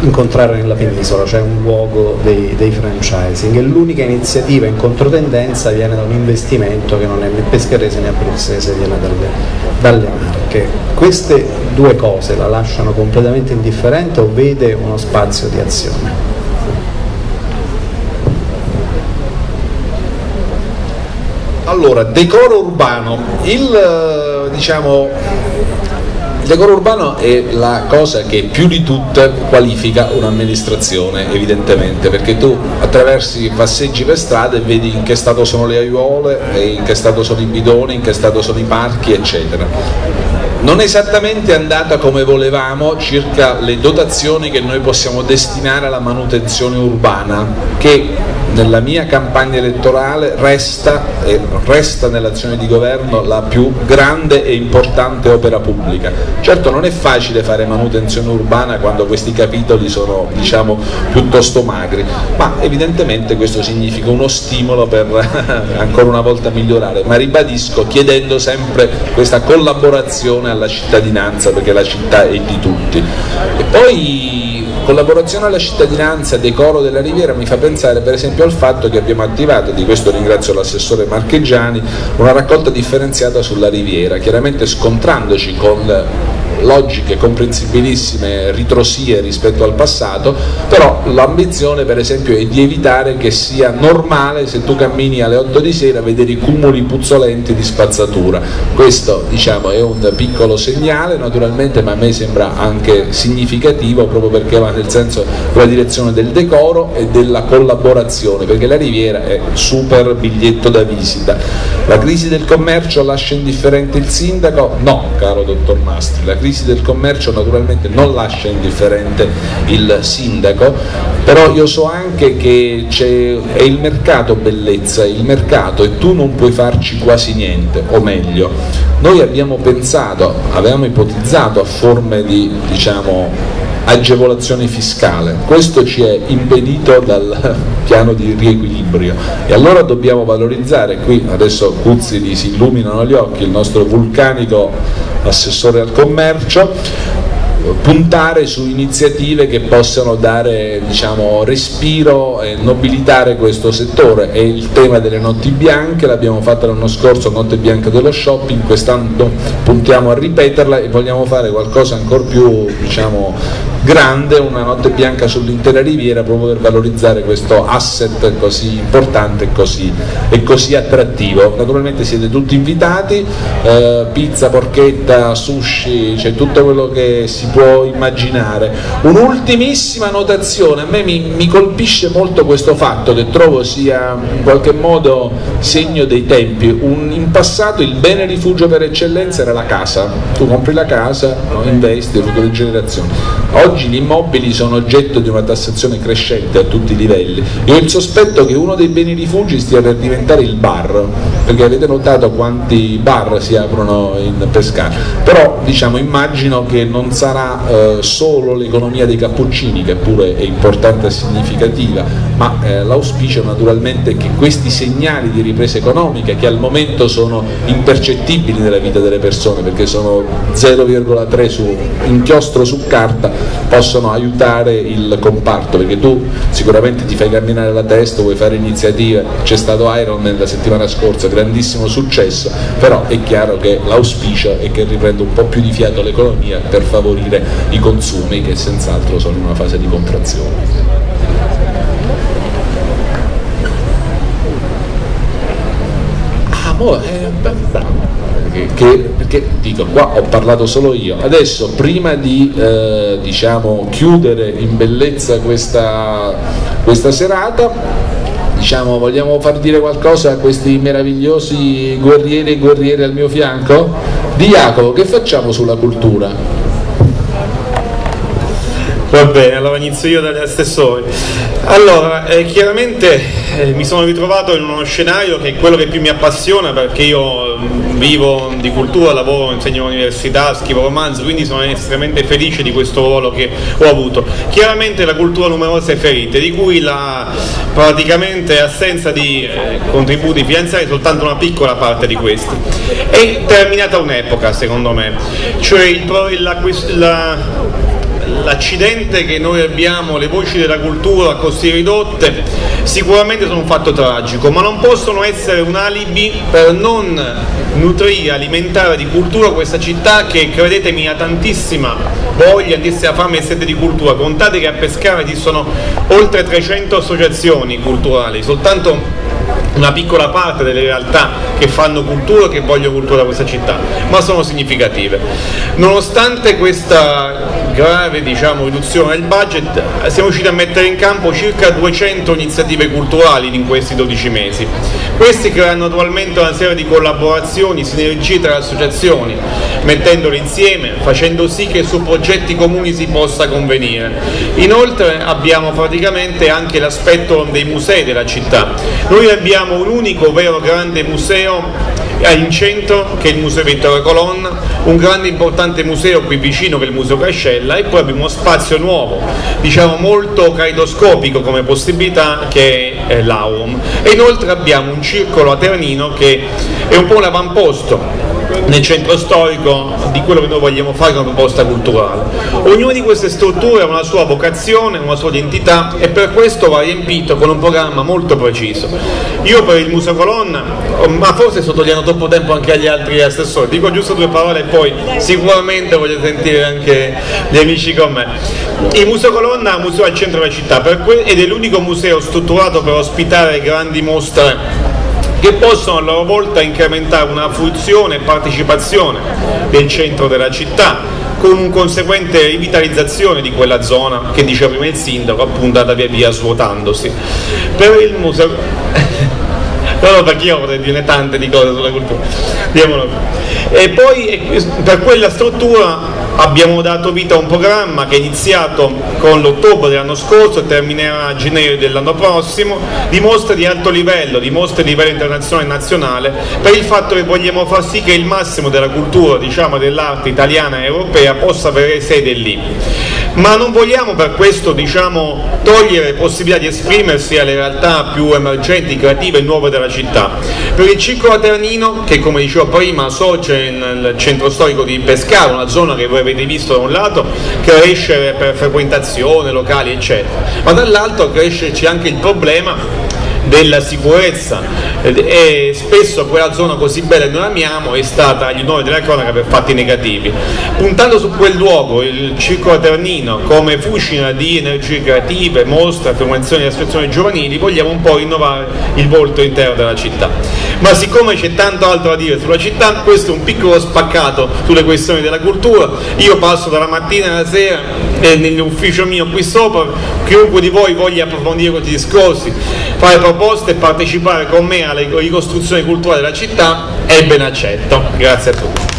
incontrare nella penisola, cioè un luogo dei, dei franchising e l'unica iniziativa in controtendenza viene da un investimento che non è né pescarese né abruzzese, viene dalle, dalle Marche. Queste due cose la lasciano completamente indifferente o vede uno spazio di azione? Allora, decoro urbano, il diciamo decoro urbano è la cosa che più di tutte qualifica un'amministrazione, evidentemente, perché tu attraversi passeggi per strada e vedi in che stato sono le aiuole, in che stato sono i bidoni, in che stato sono i parchi, eccetera. Non è esattamente andata come volevamo circa le dotazioni che noi possiamo destinare alla manutenzione urbana, che nella mia campagna elettorale resta, e resta nell'azione di governo la più grande e importante opera pubblica. Certo non è facile fare manutenzione urbana quando questi capitoli sono diciamo, piuttosto magri, ma evidentemente questo significa uno stimolo per [LAUGHS] ancora una volta migliorare, ma ribadisco chiedendo sempre questa collaborazione alla cittadinanza perché la città è di tutti. E poi collaborazione alla cittadinanza, decoro della Riviera mi fa pensare per esempio al fatto che abbiamo attivato, di questo ringrazio l'assessore Marcheggiani, una raccolta differenziata sulla Riviera, chiaramente scontrandoci con logiche comprensibilissime ritrosie rispetto al passato, però l'ambizione per esempio è di evitare che sia normale se tu cammini alle 8 di sera vedere i cumuli puzzolenti di spazzatura. Questo diciamo, è un piccolo segnale naturalmente ma a me sembra anche significativo proprio perché va nel senso della direzione del decoro e della collaborazione, perché la Riviera è super biglietto da visita. La crisi del commercio lascia indifferente il sindaco? No, caro dottor Mastri, la crisi del commercio naturalmente non lascia indifferente il sindaco, però io so anche che è il mercato bellezza, il mercato e tu non puoi farci quasi niente, o meglio, noi abbiamo pensato, avevamo ipotizzato a forme di diciamo, agevolazione fiscale, questo ci è impedito dal [LAUGHS] piano di riequilibrio. E allora dobbiamo valorizzare, qui adesso Cuzzi si illuminano gli occhi, il nostro vulcanico assessore al commercio, Sure. Puntare su iniziative che possano dare diciamo, respiro e nobilitare questo settore. È il tema delle notti bianche, l'abbiamo fatta l'anno scorso, notte bianca dello shopping, quest'anno puntiamo a ripeterla e vogliamo fare qualcosa ancora più diciamo, grande, una notte bianca sull'intera riviera proprio per valorizzare questo asset così importante e così, e così attrattivo. Naturalmente siete tutti invitati, eh, pizza, porchetta, sushi, c'è tutto quello che si può immaginare. Un'ultimissima notazione, a me mi, mi colpisce molto questo fatto che trovo sia in qualche modo segno dei tempi. Un, in passato il bene rifugio per eccellenza era la casa, tu compri la casa, no, investi, future generazioni. Oggi gli immobili sono oggetto di una tassazione crescente a tutti i livelli. Io ho il sospetto che uno dei beni rifugi stia per diventare il bar, perché avete notato quanti bar si aprono in Pescara. Però diciamo, immagino che non sarà eh, solo l'economia dei cappuccini, che pure è importante e significativa, ma eh, l'auspicio naturalmente è che questi segnali di ripresa economica, che al momento sono impercettibili nella vita delle persone, perché sono 0,3 su inchiostro su carta, possono aiutare il comparto, perché tu sicuramente ti fai camminare la testa, vuoi fare iniziative, c'è stato Ironman la settimana scorsa, grandissimo successo, però è chiaro che l'auspicio è che riprenda un po' più di fiato l'economia per favorire i consumi che senz'altro sono in una fase di contrazione. Ah, mo, eh, che, perché dico qua ho parlato solo io adesso prima di eh, diciamo, chiudere in bellezza questa, questa serata diciamo, vogliamo far dire qualcosa a questi meravigliosi guerrieri e guerriere al mio fianco? Di Jacopo, che facciamo sulla cultura? Va bene, allora inizio io dagli assessori. Allora, eh, chiaramente eh, mi sono ritrovato in uno scenario che è quello che più mi appassiona perché io mm, vivo di cultura, lavoro, insegno all'università, scrivo romanzi, quindi sono estremamente felice di questo ruolo che ho avuto. Chiaramente la cultura ha numerose ferite, di cui la praticamente assenza di eh, contributi finanziari è soltanto una piccola parte di questi. È terminata un'epoca, secondo me, cioè il, la, la l'accidente che noi abbiamo, le voci della cultura a costi ridotte, sicuramente sono un fatto tragico, ma non possono essere un alibi per non nutrire, alimentare di cultura questa città che credetemi ha tantissima voglia, tantissima fame e sede di cultura. Contate che a Pescara ci sono oltre 300 associazioni culturali, soltanto una piccola parte delle realtà che fanno cultura e che vogliono cultura da questa città, ma sono significative. Nonostante questa grave diciamo, riduzione del budget siamo riusciti a mettere in campo circa 200 iniziative culturali in questi 12 mesi. Questi creano attualmente una serie di collaborazioni, sinergie tra associazioni, mettendole insieme, facendo sì che su progetti comuni si possa convenire. Inoltre abbiamo praticamente anche l'aspetto dei musei della città. Noi abbiamo un unico vero grande museo in centro che è il Museo Vittorio Colonna, un grande importante museo qui vicino che è il Museo Cascella e poi abbiamo uno spazio nuovo, diciamo molto caleidoscopico come possibilità che è l'Aurum. E inoltre abbiamo un circolo a Ternino che è un po' un avamposto nel centro storico di quello che noi vogliamo fare come proposta culturale. Ognuna di queste strutture ha una sua vocazione, una sua identità e per questo va riempito con un programma molto preciso. Io per il Museo Colonna, ma forse sto togliendo troppo tempo anche agli altri assessori, dico giusto due parole e poi sicuramente voglio sentire anche gli amici con me. Il Museo Colonna è un museo al centro della città ed è l'unico museo strutturato per ospitare grandi mostre che possono a loro volta incrementare una fruizione e partecipazione del centro della città con un conseguente rivitalizzazione di quella zona che diceva prima il sindaco appunto andata via via svuotandosi. Per il museo no, perché io potrei dire tante di cose sulla cultura. E poi per quella struttura abbiamo dato vita a un programma che è iniziato con l'ottobre dell'anno scorso e terminerà a gennaio dell'anno prossimo, di mostre di alto livello, di mostre di livello internazionale e nazionale, per il fatto che vogliamo far sì che il massimo della cultura, diciamo dell'arte italiana e europea possa avere sede lì. Ma non vogliamo per questo diciamo, togliere possibilità di esprimersi alle realtà più emergenti, creative e nuove della città. Per il Circolo Aternino, che come dicevo prima sorge nel centro storico di Pescara, una zona che voi avete visto da un lato, cresce per frequentazione, locali eccetera, ma dall'altro crescerci anche il problema della sicurezza e spesso quella zona così bella che noi amiamo è stata agli onori della cronaca per fatti negativi. Puntando su quel luogo, il Circolo Ternino, come fucina di energie creative, mostre, affermazioni e associazioni giovanili, vogliamo un po' rinnovare il volto interno della città. Ma siccome c'è tanto altro da dire sulla città, questo è un piccolo spaccato sulle questioni della cultura. Io passo dalla mattina alla sera eh, nell'ufficio mio qui sopra, chiunque di voi voglia approfondire questi discorsi, fare proposte e partecipare con me alla ricostruzione culturale della città è ben accetto. Grazie a tutti.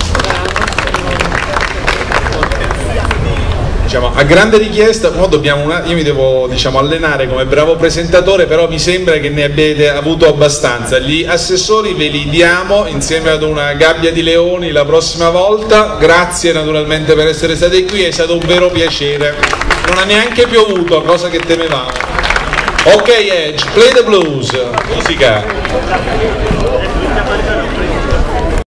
Diciamo, a grande richiesta, una, io mi devo diciamo, allenare come bravo presentatore, però mi sembra che ne abbiate avuto abbastanza. Gli assessori ve li diamo insieme ad una gabbia di leoni la prossima volta. Grazie naturalmente per essere stati qui, è stato un vero piacere. Non ha neanche piovuto, cosa che temevamo. Ok Edge, play the blues, musica.